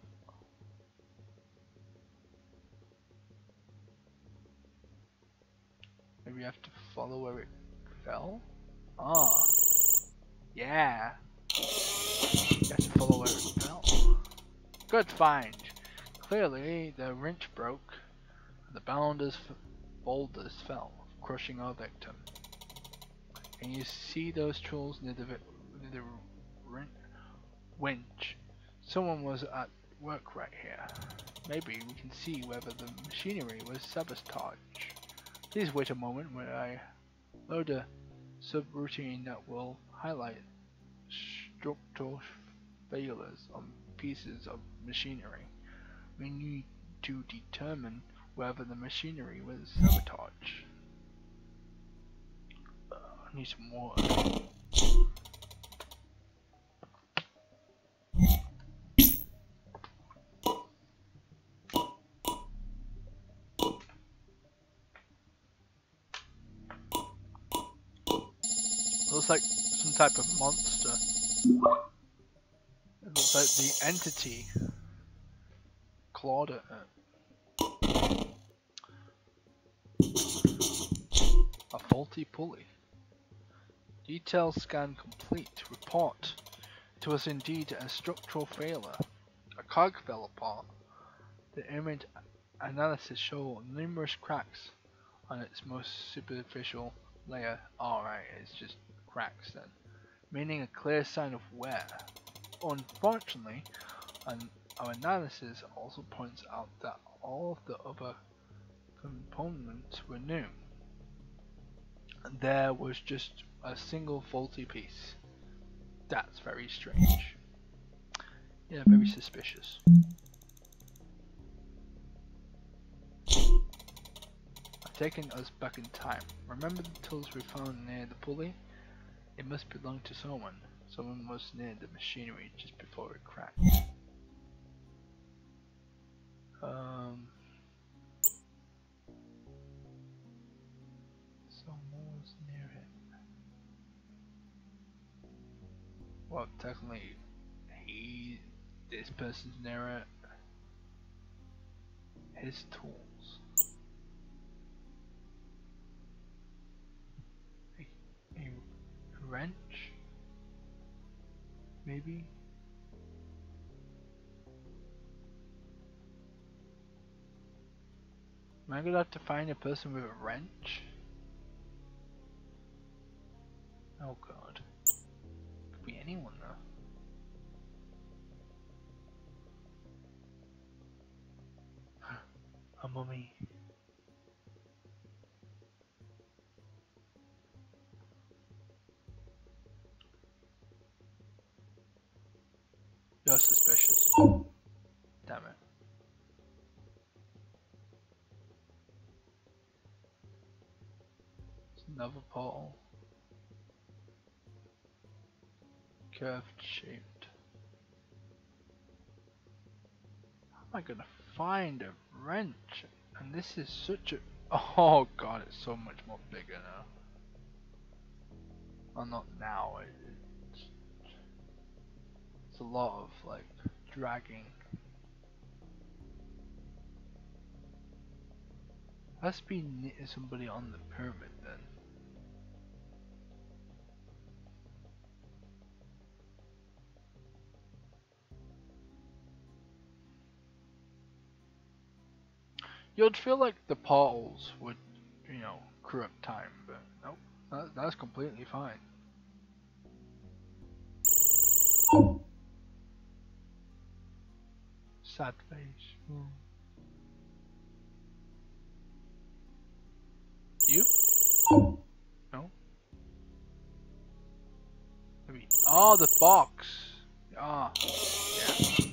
Maybe we have to follow where it fell? Ah. Yeah. You have to follow where it fell. Good find. Clearly, the wrench broke. The boulders, boulders fell, crushing our victim. Can you see those tools near the, near the winch? Someone was at work right here. Maybe we can see whether the machinery was sabotaged. Please wait a moment when I load a subroutine that will highlight structural failures on pieces of machinery. We need to determine whether the machinery was sabotaged. Uh, I need some water. Looks like some type of monster. It looks like the entity clawed at it. A faulty pulley. Detail scan complete. Report. It was indeed a structural failure. A cog fell apart. The image analysis showed numerous cracks on its most superficial layer. Alright, it's just cracks then, meaning a clear sign of wear. Unfortunately, an, our analysis also points out that all of the other components were new. There was just a single faulty piece. That's very strange. Yeah, very suspicious. Taken us back in time. Remember the tools we found near the pulley? It must belong to someone. Someone was near the machinery just before it cracked. Um, someone was near it. Well, technically, he, this person's near it. His tools wrench? Maybe? Am I gonna have to find a person with a wrench? Oh god. Could be anyone though. a mummy. Another portal. Curved shaped. How am I gonna find a wrench? And this is such a. Oh god, it's so much more bigger now. Well, not now. It, it's, it's a lot of like dragging. To be somebody on the pyramid then. You'd feel like the portals would, you know, corrupt time, but nope, that, that's completely fine. Sad face. Hmm. You? No? Oh, the box! Ah, yeah.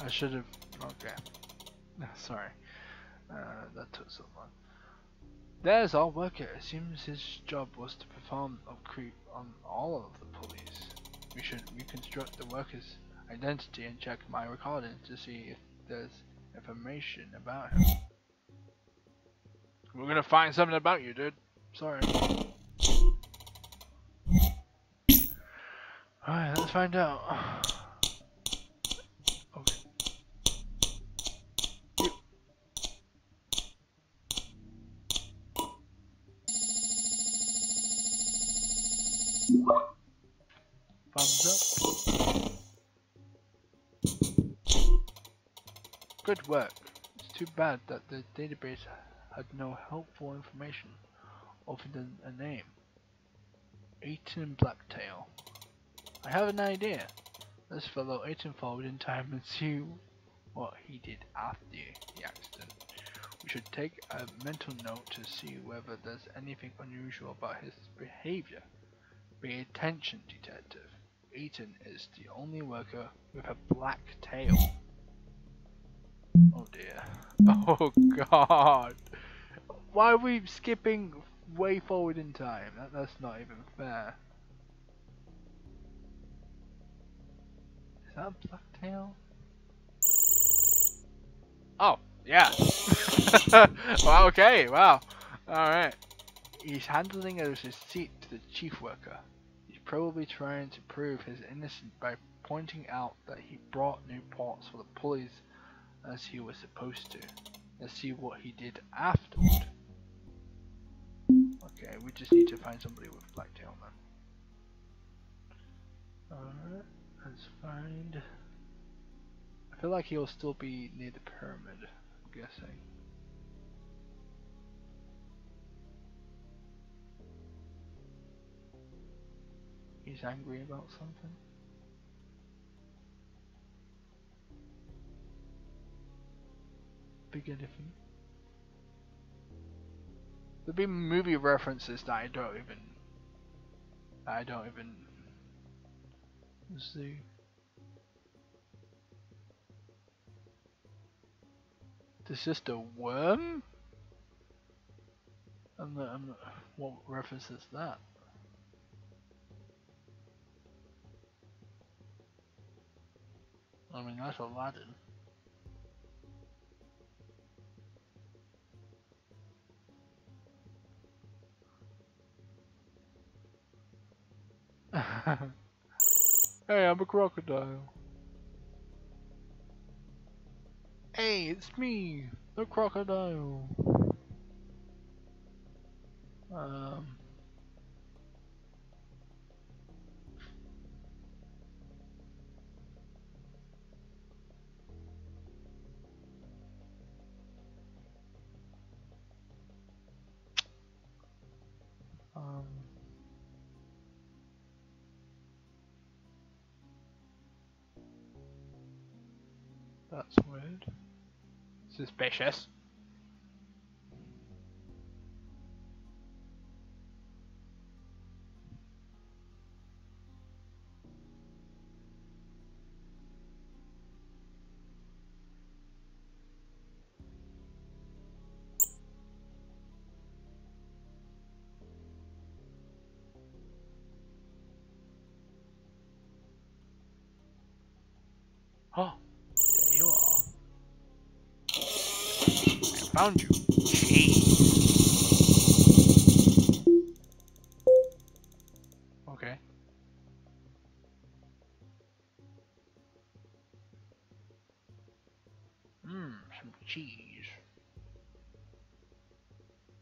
I should have. Okay. Sorry. Uh, that took so long. There's our worker. Seems his job was to perform a creep on all of the pulleys. We should reconstruct the worker's identity and check my recordings to see if there's information about him. We're gonna find something about you, dude. Sorry. Alright, let's find out. Work. It's too bad that the database had no helpful information other than a name. Ethan Blacktail. I have an idea. Let's follow Ethan forward in time and see what he did after the accident. We should take a mental note to see whether there's anything unusual about his behavior. Pay attention, detective. Eaton is the only worker with a black tail. Oh dear. Oh god. Why are we skipping way forward in time? That, that's not even fair. Is that a blacktail? Oh, yeah. well, okay, wow. Alright. He's handling a receipt to the chief worker. He's probably trying to prove his innocence by pointing out that he brought new parts for the pulleys as he was supposed to. Let's see what he did afterward. Okay, we just need to find somebody with blacktail then. Alright, let's find... I feel like he'll still be near the pyramid, I'm guessing. He's angry about something. Big. There'll be movie references that I don't even I don't even see. This just a worm? And the, and the, what reference is that? I mean, that's Aladdin. hey, I'm a crocodile. Hey, it's me, the crocodile. Um. Suspicious. Found you. Jeez. Okay. Mmm, some cheese.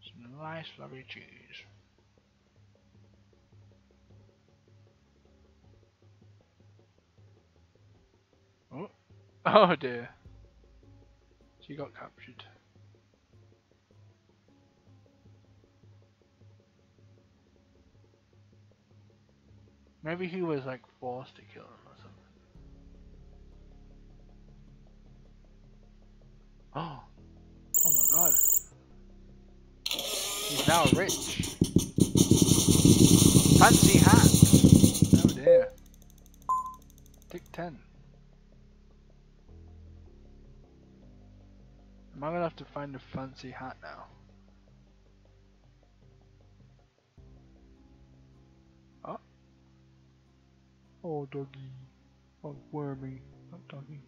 Some nice lovely cheese. Oh, oh dear. She got captured. Maybe he was like forced to kill him or something. Oh, oh my god. He's now rich. Fancy hat. Oh dear. Tick 10. Am I gonna have to find a fancy hat now? Oh, doggy. Oh, wormy. Oh, doggy.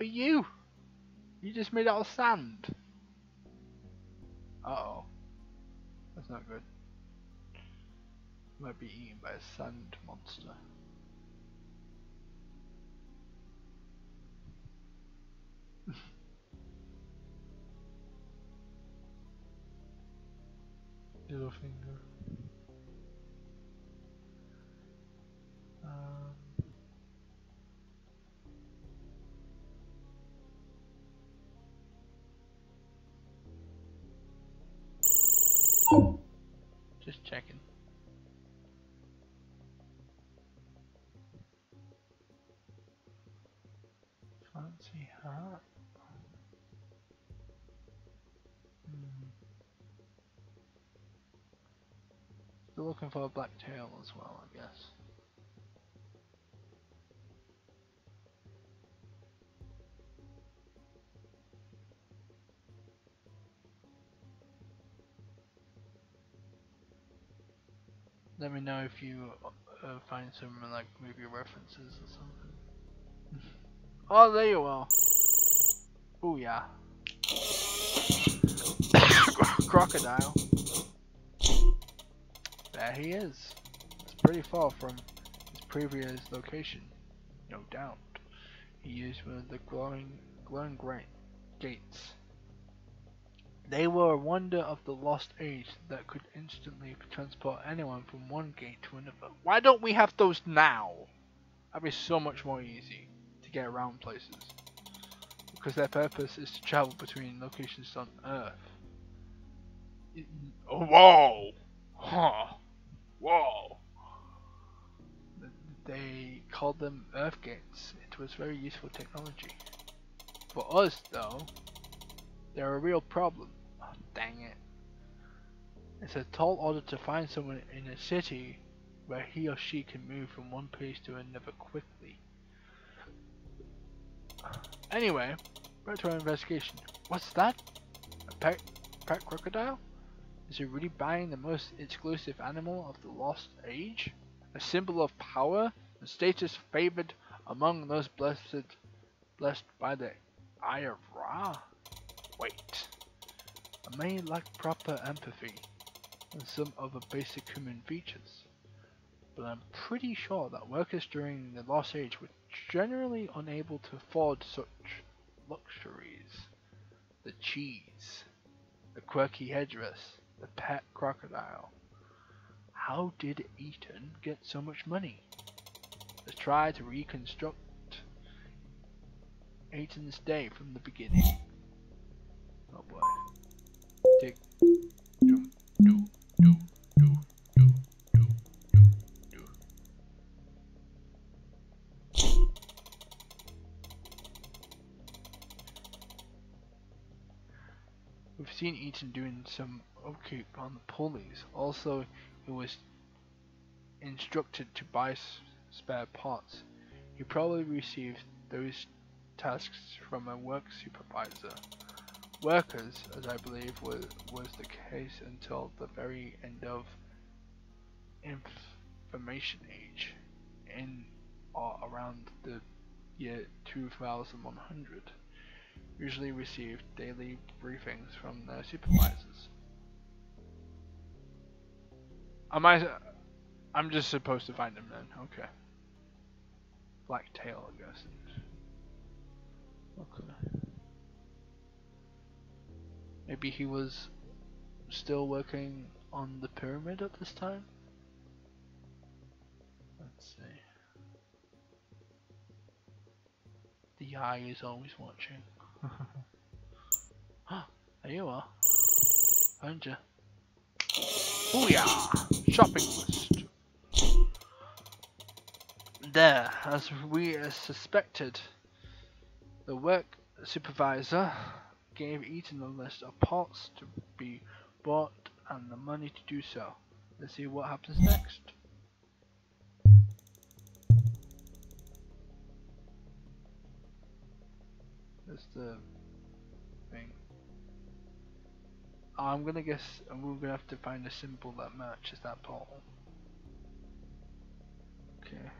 Are you? You just made out of sand. Uh oh. That's not good. Might be eaten by a sand monster. Little finger. Checking. Fancy hat. Hmm. Still looking for a black tail as well, I guess. Let me know if you uh, find some like movie references or something. oh, there you are. Oh yeah. Crocodile. There he is. It's pretty far from his previous location, no doubt. He used one of the glowing, glowing great gates. They were a wonder of the lost age that could instantly transport anyone from one gate to another. Why don't we have those now? That'd be so much more easy to get around places. Because their purpose is to travel between locations on Earth. Oh, whoa! Huh. Whoa! They called them Earth Gates. It was very useful technology. For us, though, they're a real problem. Oh, dang it. It's a tall order to find someone in a city where he or she can move from one place to another quickly. Anyway, back to our investigation. What's that? A pet, pet crocodile? Is it really buying the most exclusive animal of the lost age? A symbol of power and status favored among those blessed blessed by the Eye of Ra? I may lack proper empathy and some other basic human features, but I'm pretty sure that workers during the Lost Age were generally unable to afford such luxuries. The cheese, the quirky headdress, the pet crocodile. How did Eaton get so much money? Let's try to reconstruct Eaton's day from the beginning. Oh boy. Tick. We've seen Eaton doing some upkeep on the pulleys. Also, he was instructed to buy spare parts. He probably received those tasks from a work supervisor. Workers, as I believe was, was the case until the very end of information age in or around the year 2100 usually received daily briefings from their supervisors. Am I? I'm just supposed to find him then. Okay. Black tail, I guess. Okay. Maybe he was still working on the pyramid at this time? Let's see. The eye is always watching. Ah, there you are. Found you. Booyah! Shopping list. There, as we suspected, the work supervisor gave Eaton a list of parts to be bought and the money to do so. Let's see what happens next. That's the thing. I'm gonna guess we're gonna have to find a symbol that matches that portal. Okay.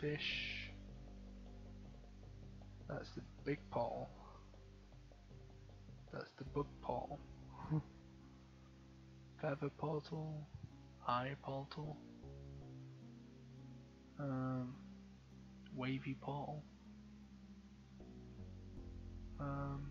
Fish. That's the big portal. That's the book portal. Feather portal. Eye portal. Um wavy portal. Um,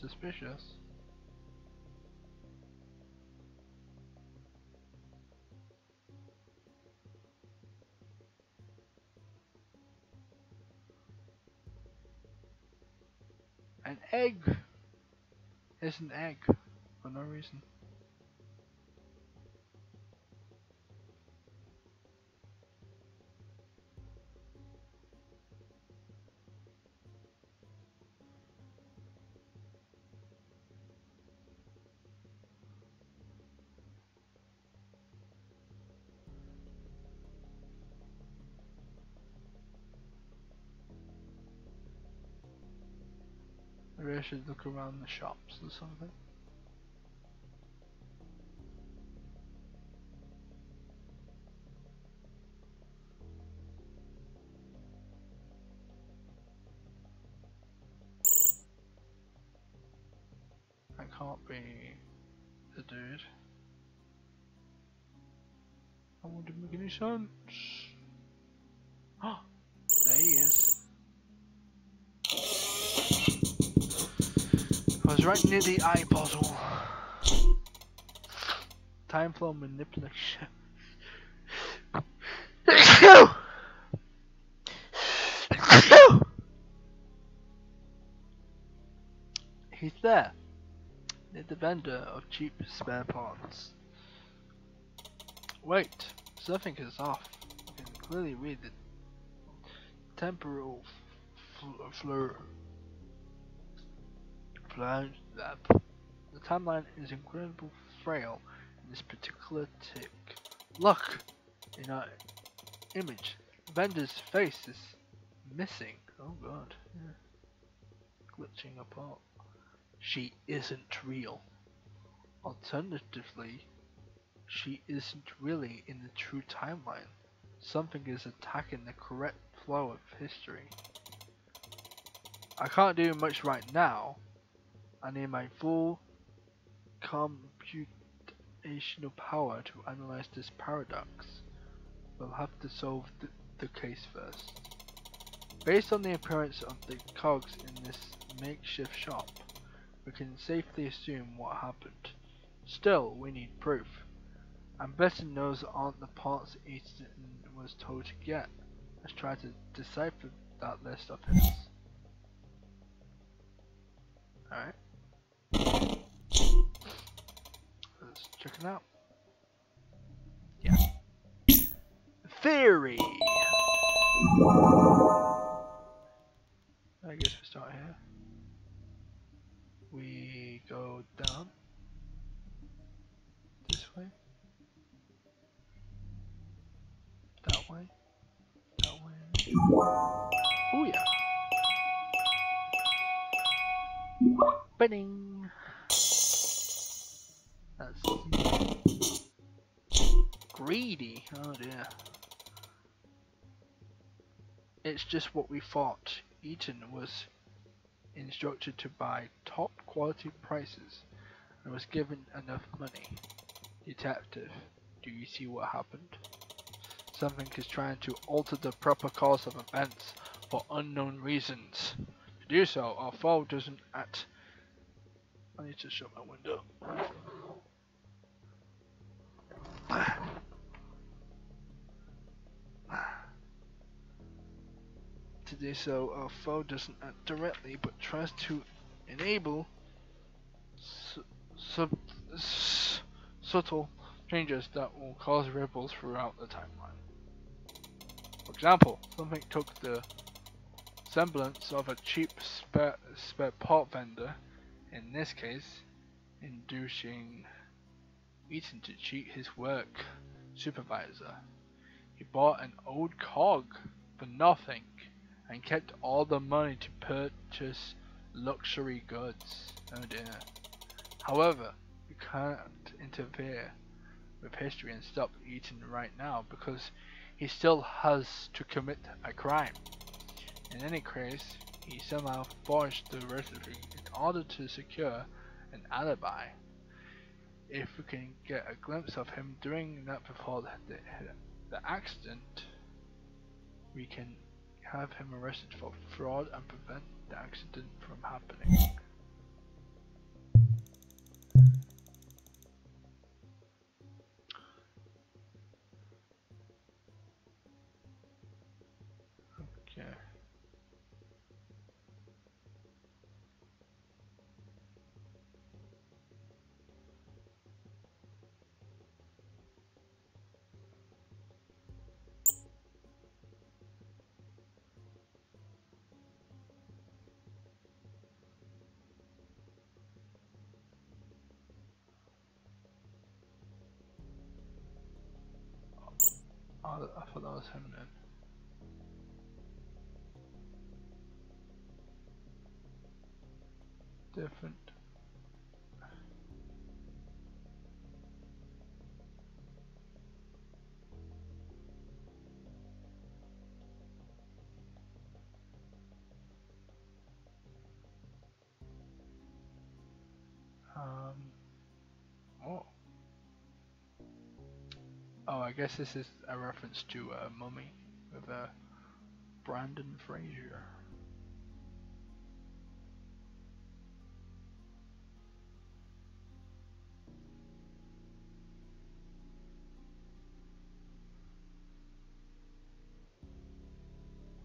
Suspicious. An egg! It's an egg for no reason. Should look around the shops or something. That can't be the dude. That wouldn't make any sense. Right near the eye bottle. Time flow manipulation. He's there. Near the vendor of cheap spare parts. Wait, something is off. You can clearly read the temporal the timeline is incredibly frail in this particular tick. Look! In our image, Vendor's face is missing. Oh god. Yeah. Glitching apart. She isn't real. Alternatively, she isn't really in the true timeline. Something is attacking the correct flow of history. I can't do much right now, I need my full computational power to analyze this paradox. We'll have to solve the, the case first. Based on the appearance of the cogs in this makeshift shop, we can safely assume what happened. Still, we need proof. I'm betting those aren't the parts Easton was told to get. Let's try to decipher that list of his. Alright. Let's check it out. Yeah. Theory! I guess we start here. We go down. This way. That way. That way. Oh yeah. Bing. Greedy. Oh dear. It's just what we thought. Eaton was instructed to buy top quality prices and was given enough money. Detective, do you see what happened? Something is trying to alter the proper course of events for unknown reasons. To do so, our foe doesn't act. I need to shut my window. Do so, our foe doesn't act directly but tries to enable su sub subtle changes that will cause ripples throughout the timeline. For example, something took the semblance of a cheap spare, spare part vendor, in this case, inducing Eaton to cheat his work supervisor. He bought an old cog for nothing and kept all the money to purchase luxury goods. Oh dear. However, you can't interfere with history and stop Eaton right now because he still has to commit a crime. In any case, he somehow forged the recipe in order to secure an alibi. If we can get a glimpse of him doing that before the, the, the accident, we can have him arrested for fraud and prevent the accident from happening. Thought that was then. Different. Oh, I guess this is a reference to uh, Mummy with uh, Brendan Fraser.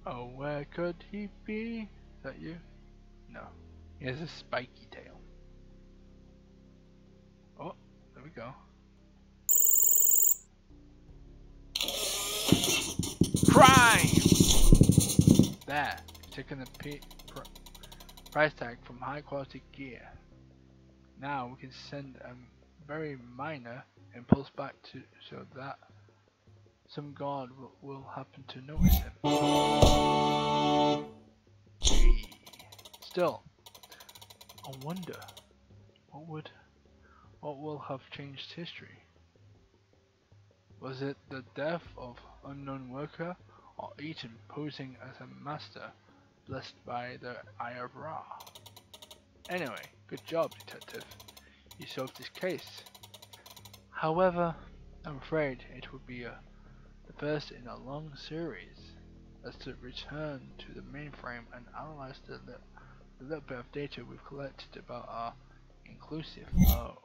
Oh, where could he be? Is that you? No. He has a spiky tail. Oh, there we go. Crime! There, taking the pr price tag from high quality gear. Now we can send a very minor impulse back to so that some guard will, will happen to notice him. Gee. Still, I wonder what would what will have changed history. Was it the death of unknown worker or Eaton posing as a master blessed by the Eye of Ra? Anyway, good job detective. You solved this case. However, I'm afraid it would be a, the first in a long series. is to return to the mainframe and analyze the, li the little bit of data we've collected about our inclusive flow.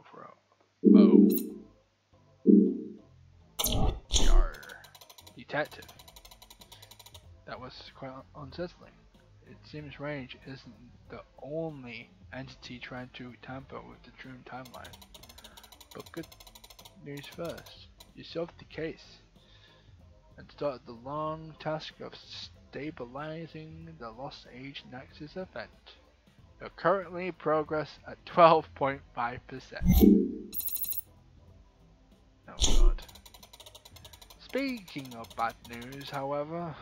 Detective. That was quite unsettling. It seems Rage isn't the only entity trying to tamper with the Dream timeline. But good news first. You solved the case and started the long task of stabilizing the Lost Age Nexus event. You're currently progress at 12.5%. Speaking of bad news, however,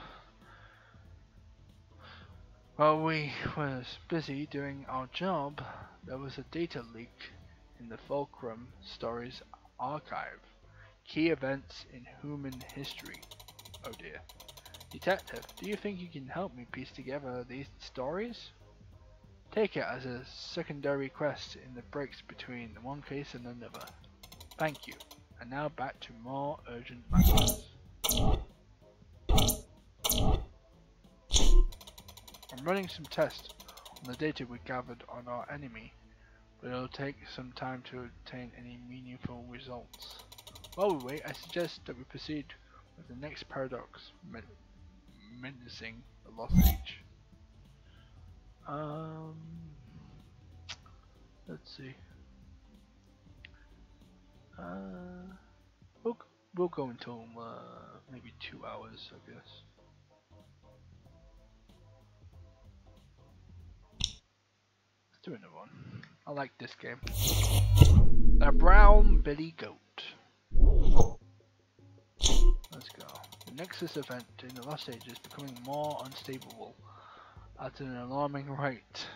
while we was busy doing our job, there was a data leak in the Fulcrum Stories archive. Key events in human history. Oh dear. Detective, do you think you can help me piece together these stories? Take it as a secondary quest in the breaks between one case and another. Thank you. And now back to more urgent matters. I'm running some tests on the data we gathered on our enemy, but it'll take some time to obtain any meaningful results. While we wait, I suggest that we proceed with the next paradox menacing the Lost Age. Um, let's see. Uh, we'll, we'll go until uh, maybe two hours, I guess. Let's do another one. I like this game. A brown billy goat. Let's go. The Nexus event in the last Age is becoming more unstable at an alarming rate.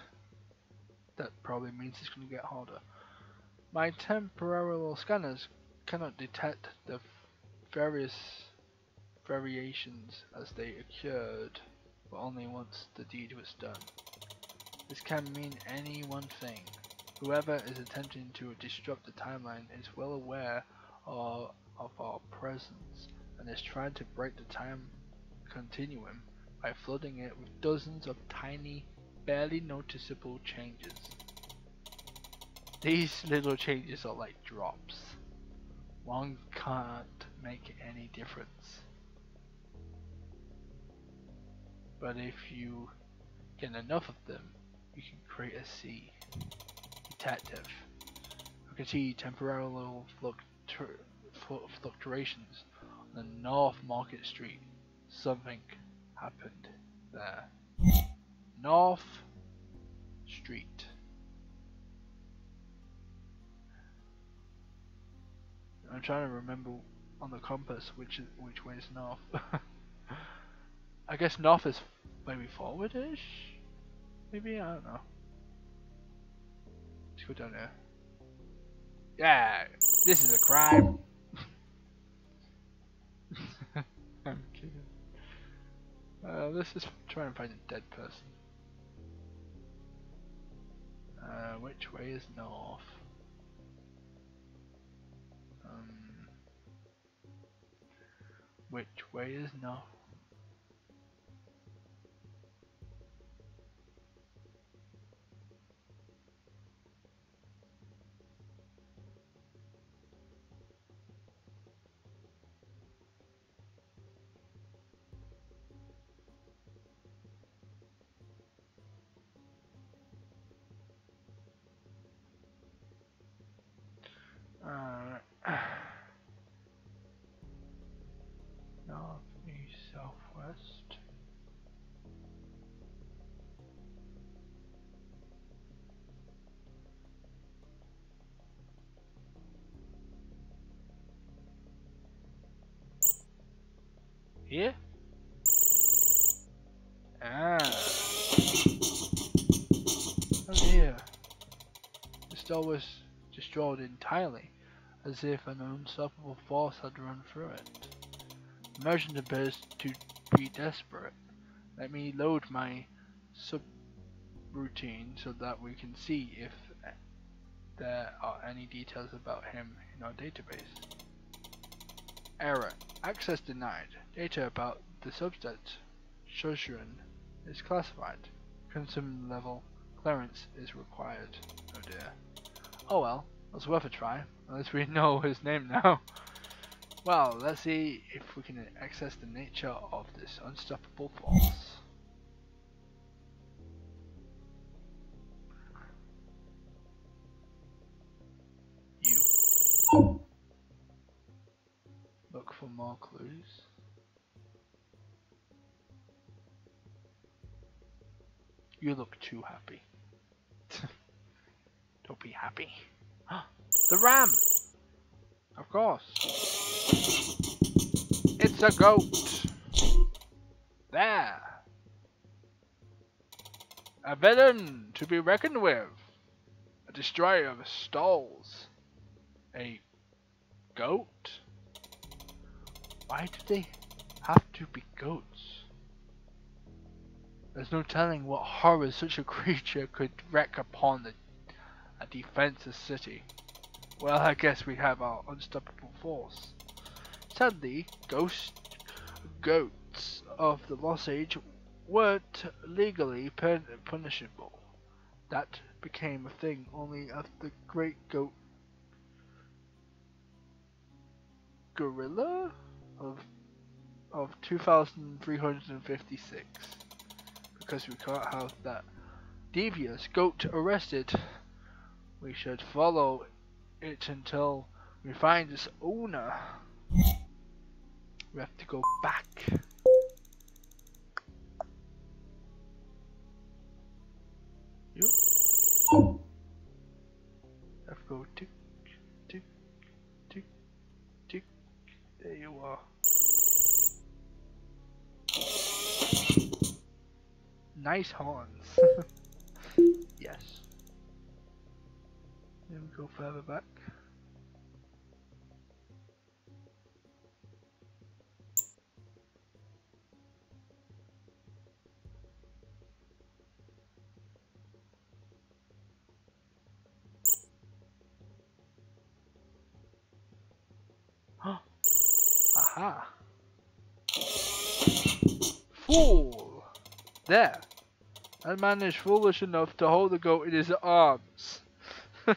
That probably means it's going to get harder. My temporal scanners cannot detect the various variations as they occurred, but only once the deed was done. This can mean any one thing. Whoever is attempting to disrupt the timeline is well aware of, of our presence and is trying to break the time continuum by flooding it with dozens of tiny, barely noticeable changes. These little changes are like drops. One can't make any difference. But if you get enough of them, you can create a sea. Detective. You can see temporal fluctuations on the North Market Street. Something happened there. North Street. I'm trying to remember on the compass which which way is north. I guess north is maybe forward-ish? Maybe? I don't know. Let's go down there. Yeah, this is a crime. I'm kidding. Uh, let's just try and find a dead person. Uh, which way is north? Which way is north? Uh, Here? Ah. Oh dear. The star was destroyed entirely as if an unstoppable force had run through it. Immersion appears to be desperate. Let me load my subroutine so that we can see if there are any details about him in our database. Error. Access denied. Data about the substance, Shoshuran is classified. Consume level clearance is required. Oh dear. Oh well, that's worth a try. Least we know his name now. Well, let's see if we can access the nature of this unstoppable force. More clues. You look too happy. Don't be happy. the ram! Of course. It's a goat. There. A villain to be reckoned with. A destroyer of stalls. A goat? Why do they have to be goats? There's no telling what horrors such a creature could wreak upon the, a defenseless city. Well, I guess we have our unstoppable force. Sadly, ghost goats of the Lost Age weren't legally punishable. That became a thing only after the Great Goat Gorilla of of 2356 because we can't have that devious goat arrested. We should follow it until we find its owner. We have to go back. Nice horns. yes. Then we go further back. Aha! Fool! There! That man is foolish enough to hold the goat in his arms.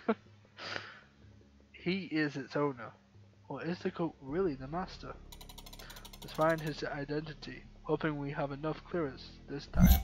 he is its owner. Or is the goat really the master? Let's find his identity, hoping we have enough clearance this time.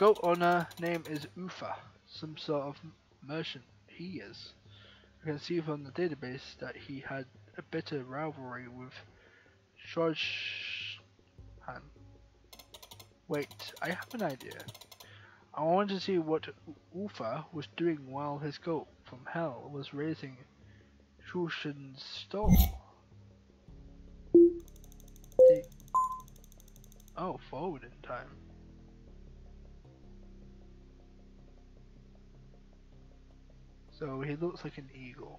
Goat owner name is Ufa, some sort of merchant he is. You can see from the database that he had a bitter rivalry with Shorhan. Wait, I have an idea. I wanted to see what Ufa was doing while his goat from hell was raising Shushan's stall. Oh, forward in time. So he looks like an eagle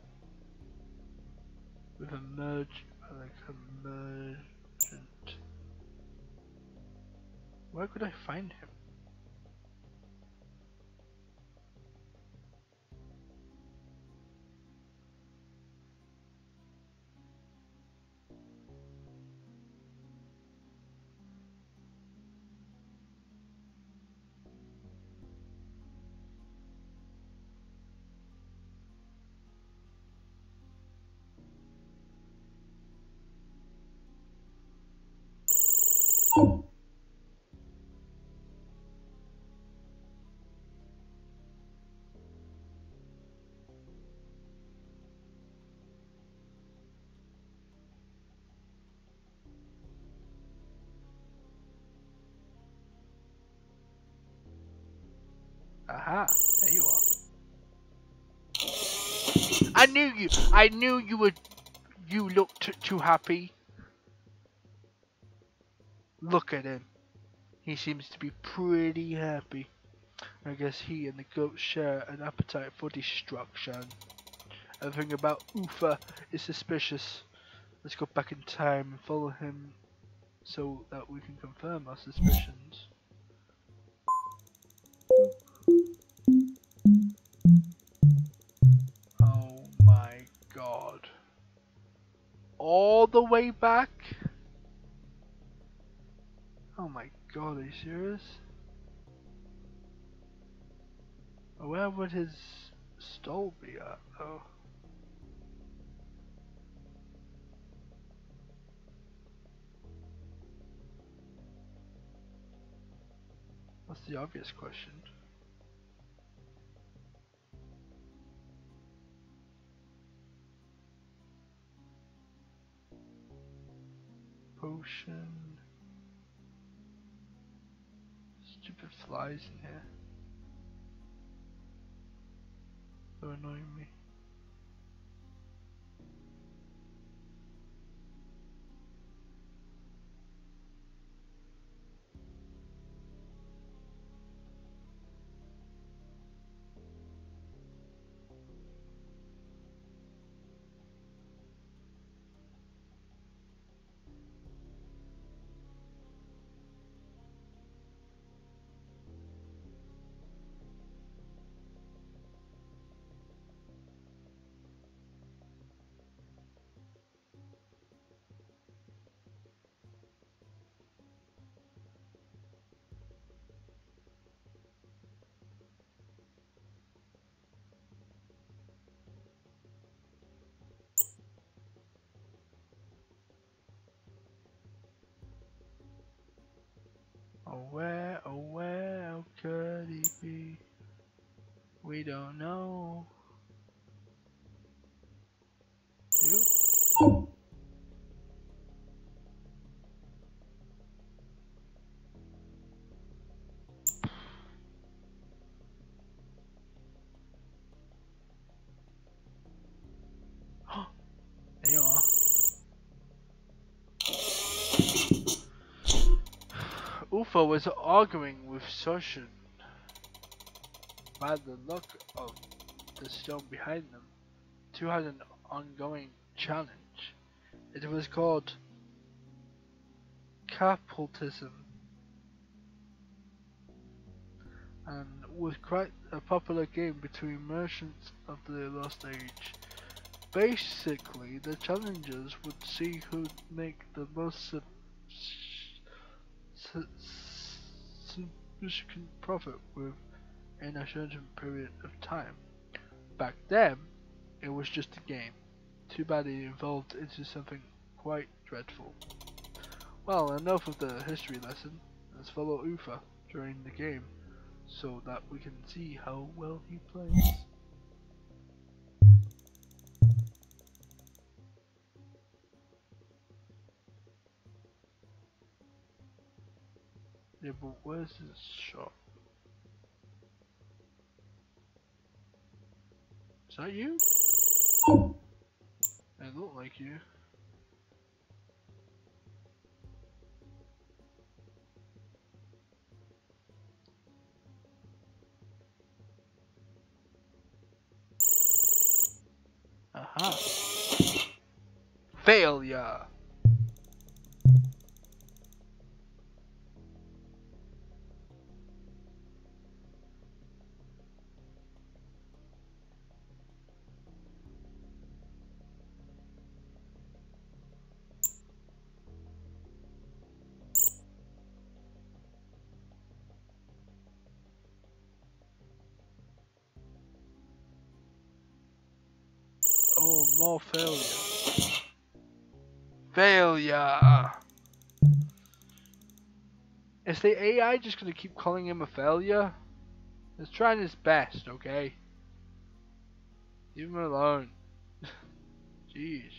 with a merge, like a merchant. Where could I find him? Aha, there you are. I knew you. I knew you would. You look too happy. Look at him. He seems to be pretty happy. I guess he and the goat share an appetite for destruction. Everything about Ufa is suspicious. Let's go back in time and follow him so that we can confirm our suspicions. The way back? Oh my god, are you serious? Oh, where would his stall be at though? That's the obvious question. Potion. Stupid flies in here. They're annoying me. Oh where, oh where could he be? We don't know. Ufa was arguing with Soshin. By the look of the stone behind them, two had an ongoing challenge. It was called Capitalism and was quite a popular game between merchants of the Lost Age. Basically, the challengers would see who'd make the most significant profit within a certain period of time. Back then, it was just a game. Too bad it evolved into something quite dreadful. Well, enough of the history lesson. Let's follow Ufa during the game so that we can see how well he plays. Yeah, but where's his shop? Is that you? It looked like you. Aha. Failure. Oh, more failure. Failure! Is the AI just gonna keep calling him a failure? He's trying his best, okay? Leave him alone. Jeez.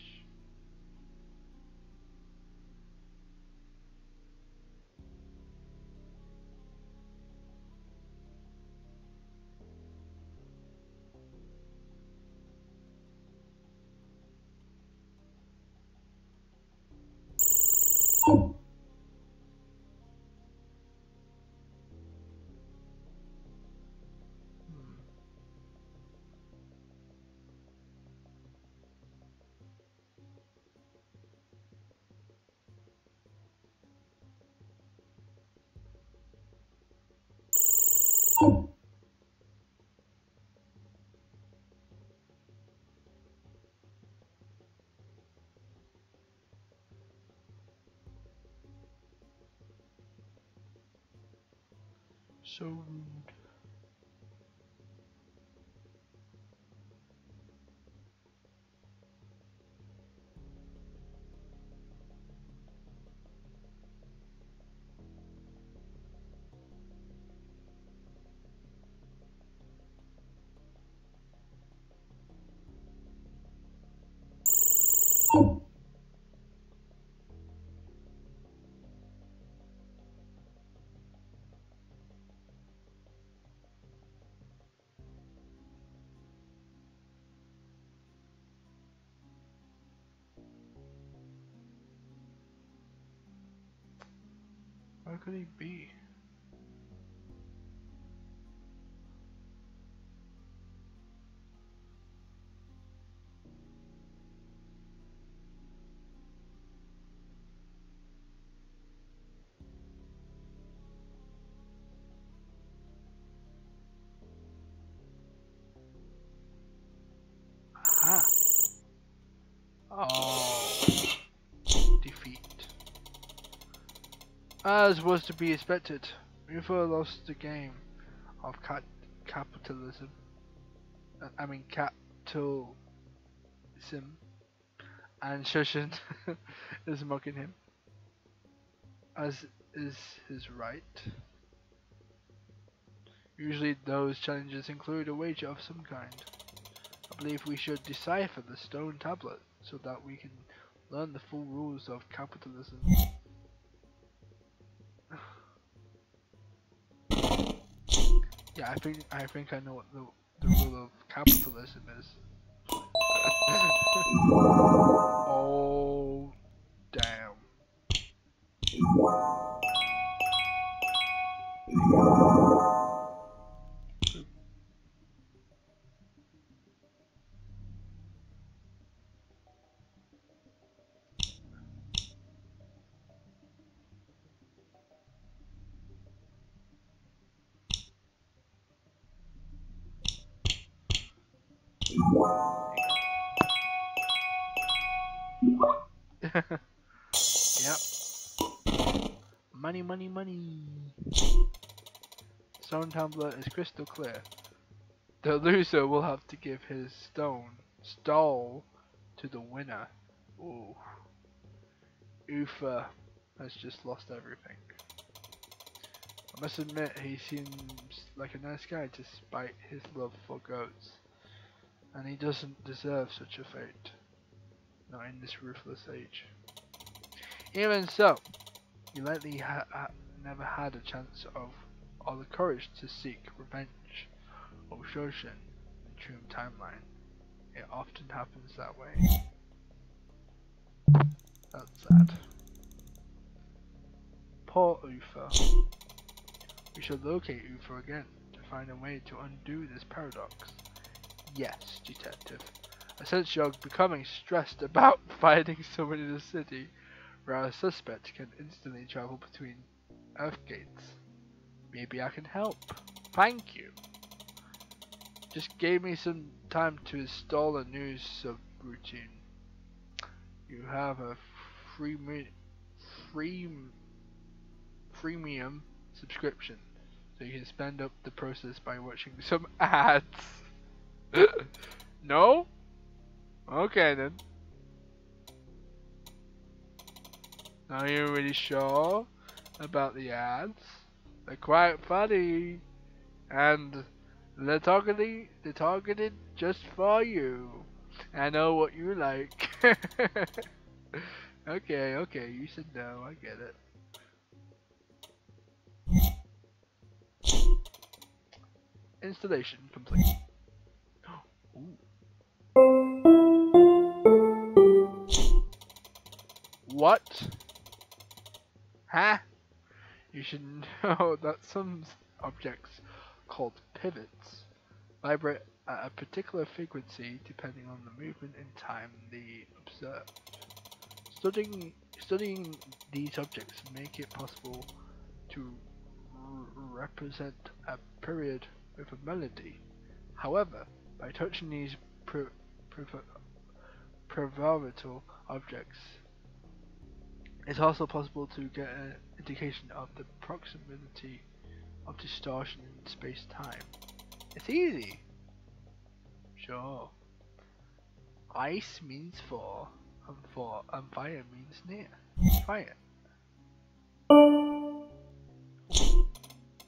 So rude. Where could he be? As was to be expected, UFO lost the game of capitalism. Uh, I mean capitalism. And Shoshin is mocking him. As is his right. Usually those challenges include a wager of some kind. I believe we should decipher the stone tablet so that we can learn the full rules of capitalism. Yeah, I think I think I know what the, the rule of capitalism is. oh, damn. Yep. Money, money, money. Stone tumbler is crystal clear. The loser will have to give his stone stole to the winner. Ooh. Ufa uh, has just lost everything. I must admit he seems like a nice guy despite his love for goats. And he doesn't deserve such a fate. Not in this ruthless age. Even so, he likely ha ha never had a chance of or the courage to seek revenge of Shoshin in the Tomb timeline. It often happens that way. That's sad. Poor Ufa. We should locate Ufa again to find a way to undo this paradox. Yes, detective. I sense you're becoming stressed about finding someone in the city where a suspect can instantly travel between Earth gates. Maybe I can help. Thank you. Just gave me some time to install a new subroutine. You have a free free freemium subscription, so you can spend up the process by watching some ads. No? Okay then. Are you really sure about the ads? They're quite funny. And they're targeted, they're targeted just for you. I know what you like. okay, okay, you said no, I get it. Installation complete. What? Huh? You should know that some objects called pivots vibrate at a particular frequency depending on the movement in time they observe. Studying, studying these objects make it possible to represent a period with a melody. However, by touching these pivotal objects, it's also possible to get an indication of the proximity of distortion in space-time. It's easy! Sure. Ice means for, and for, and fire means near. It.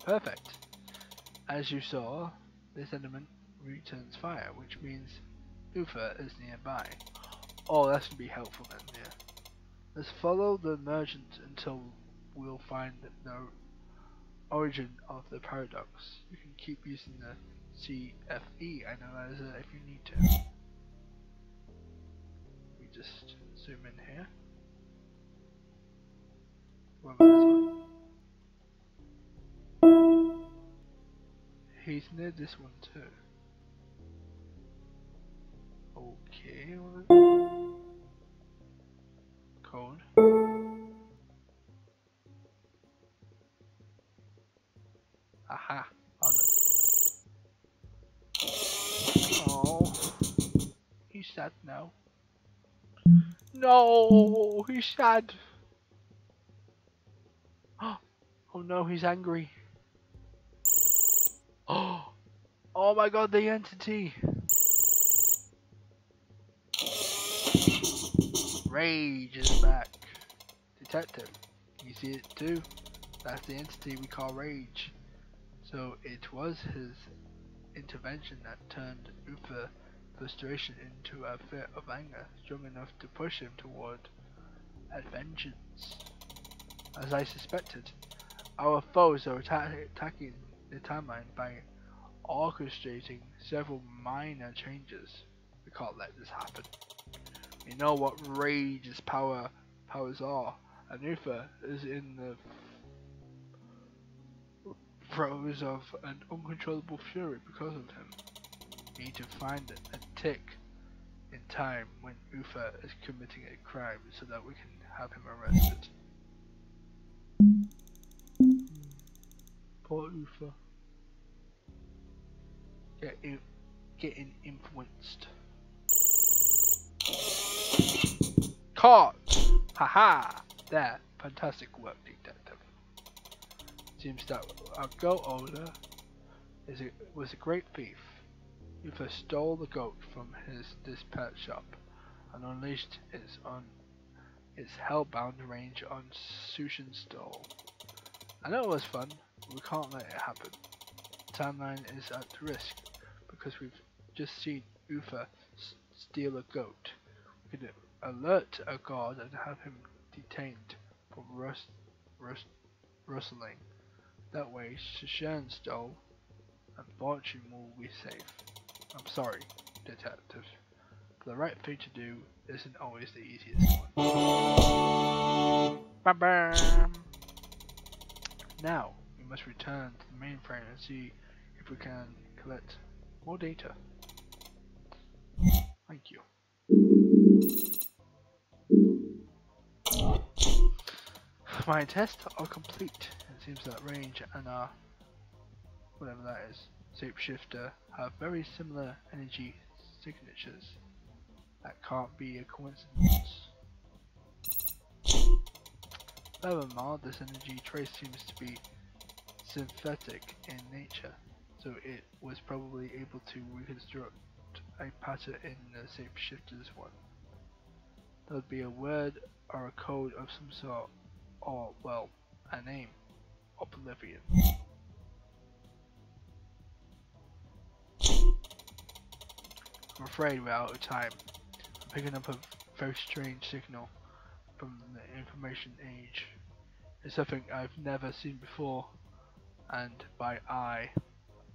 Perfect. As you saw, this element returns fire, which means Uther is nearby. Oh, that's gonna be helpful then, yeah. Let's follow the merchant until we'll find the origin of the paradox. You can keep using the CFE analyzer if you need to. We just zoom in here. He's near this one too. Okay. Code. Aha. Found Oh. He's sad now. No, he's sad. Oh no, he's angry. Oh, oh my god, the entity. Rage is back. Detective, you see it too? That's the entity we call Rage. So it was his intervention that turned Uther frustration into a fit of anger strong enough to push him toward a vengeance. As I suspected, our foes are atta attacking the timeline by orchestrating several minor changes. We can't let this happen. We know what Rage's power powers are, Uther is in the throes of an uncontrollable fury because of him. We need to find a tick in time when Uther is committing a crime so that we can have him arrested. Poor Uther. Get getting influenced. Caught! Haha! There. Fantastic work, detective. Seems that our goat owner is a, was a great thief. Uther stole the goat from his this pet shop and unleashed its on its hellbound range on Sushin Stall. I know it was fun, but we can't let it happen. The timeline is at risk because we've just seen Uther steal a goat. Alert a guard and have him detained for rust, rust, rustling. That way, Stall and fortune will be safe. I'm sorry, detective. The right thing to do isn't always the easiest one. Bam bam! Now, we must return to the mainframe and see if we can collect more data. Thank you. My tests are complete. It seems that Rage and our whatever that is, shapeshifter have very similar energy signatures. That can't be a coincidence. Furthermore, this energy trace seems to be synthetic in nature, so it was probably able to reconstruct a pattern in the shapeshifter's one. There would be a word or a code of some sort, or, well, a name. Oblivion. I'm afraid we're out of time. I'm picking up a very strange signal from the information age. It's something I've never seen before, and by I,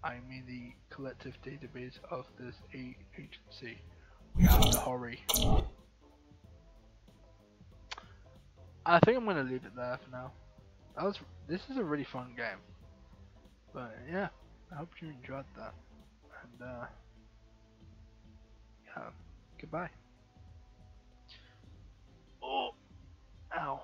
I mean the collective database of this agency. We have to hurry. I think I'm to leave it there for now. that was this is a really fun game. But yeah, I hope you enjoyed that. And uh, yeah, goodbye. Oh, ow.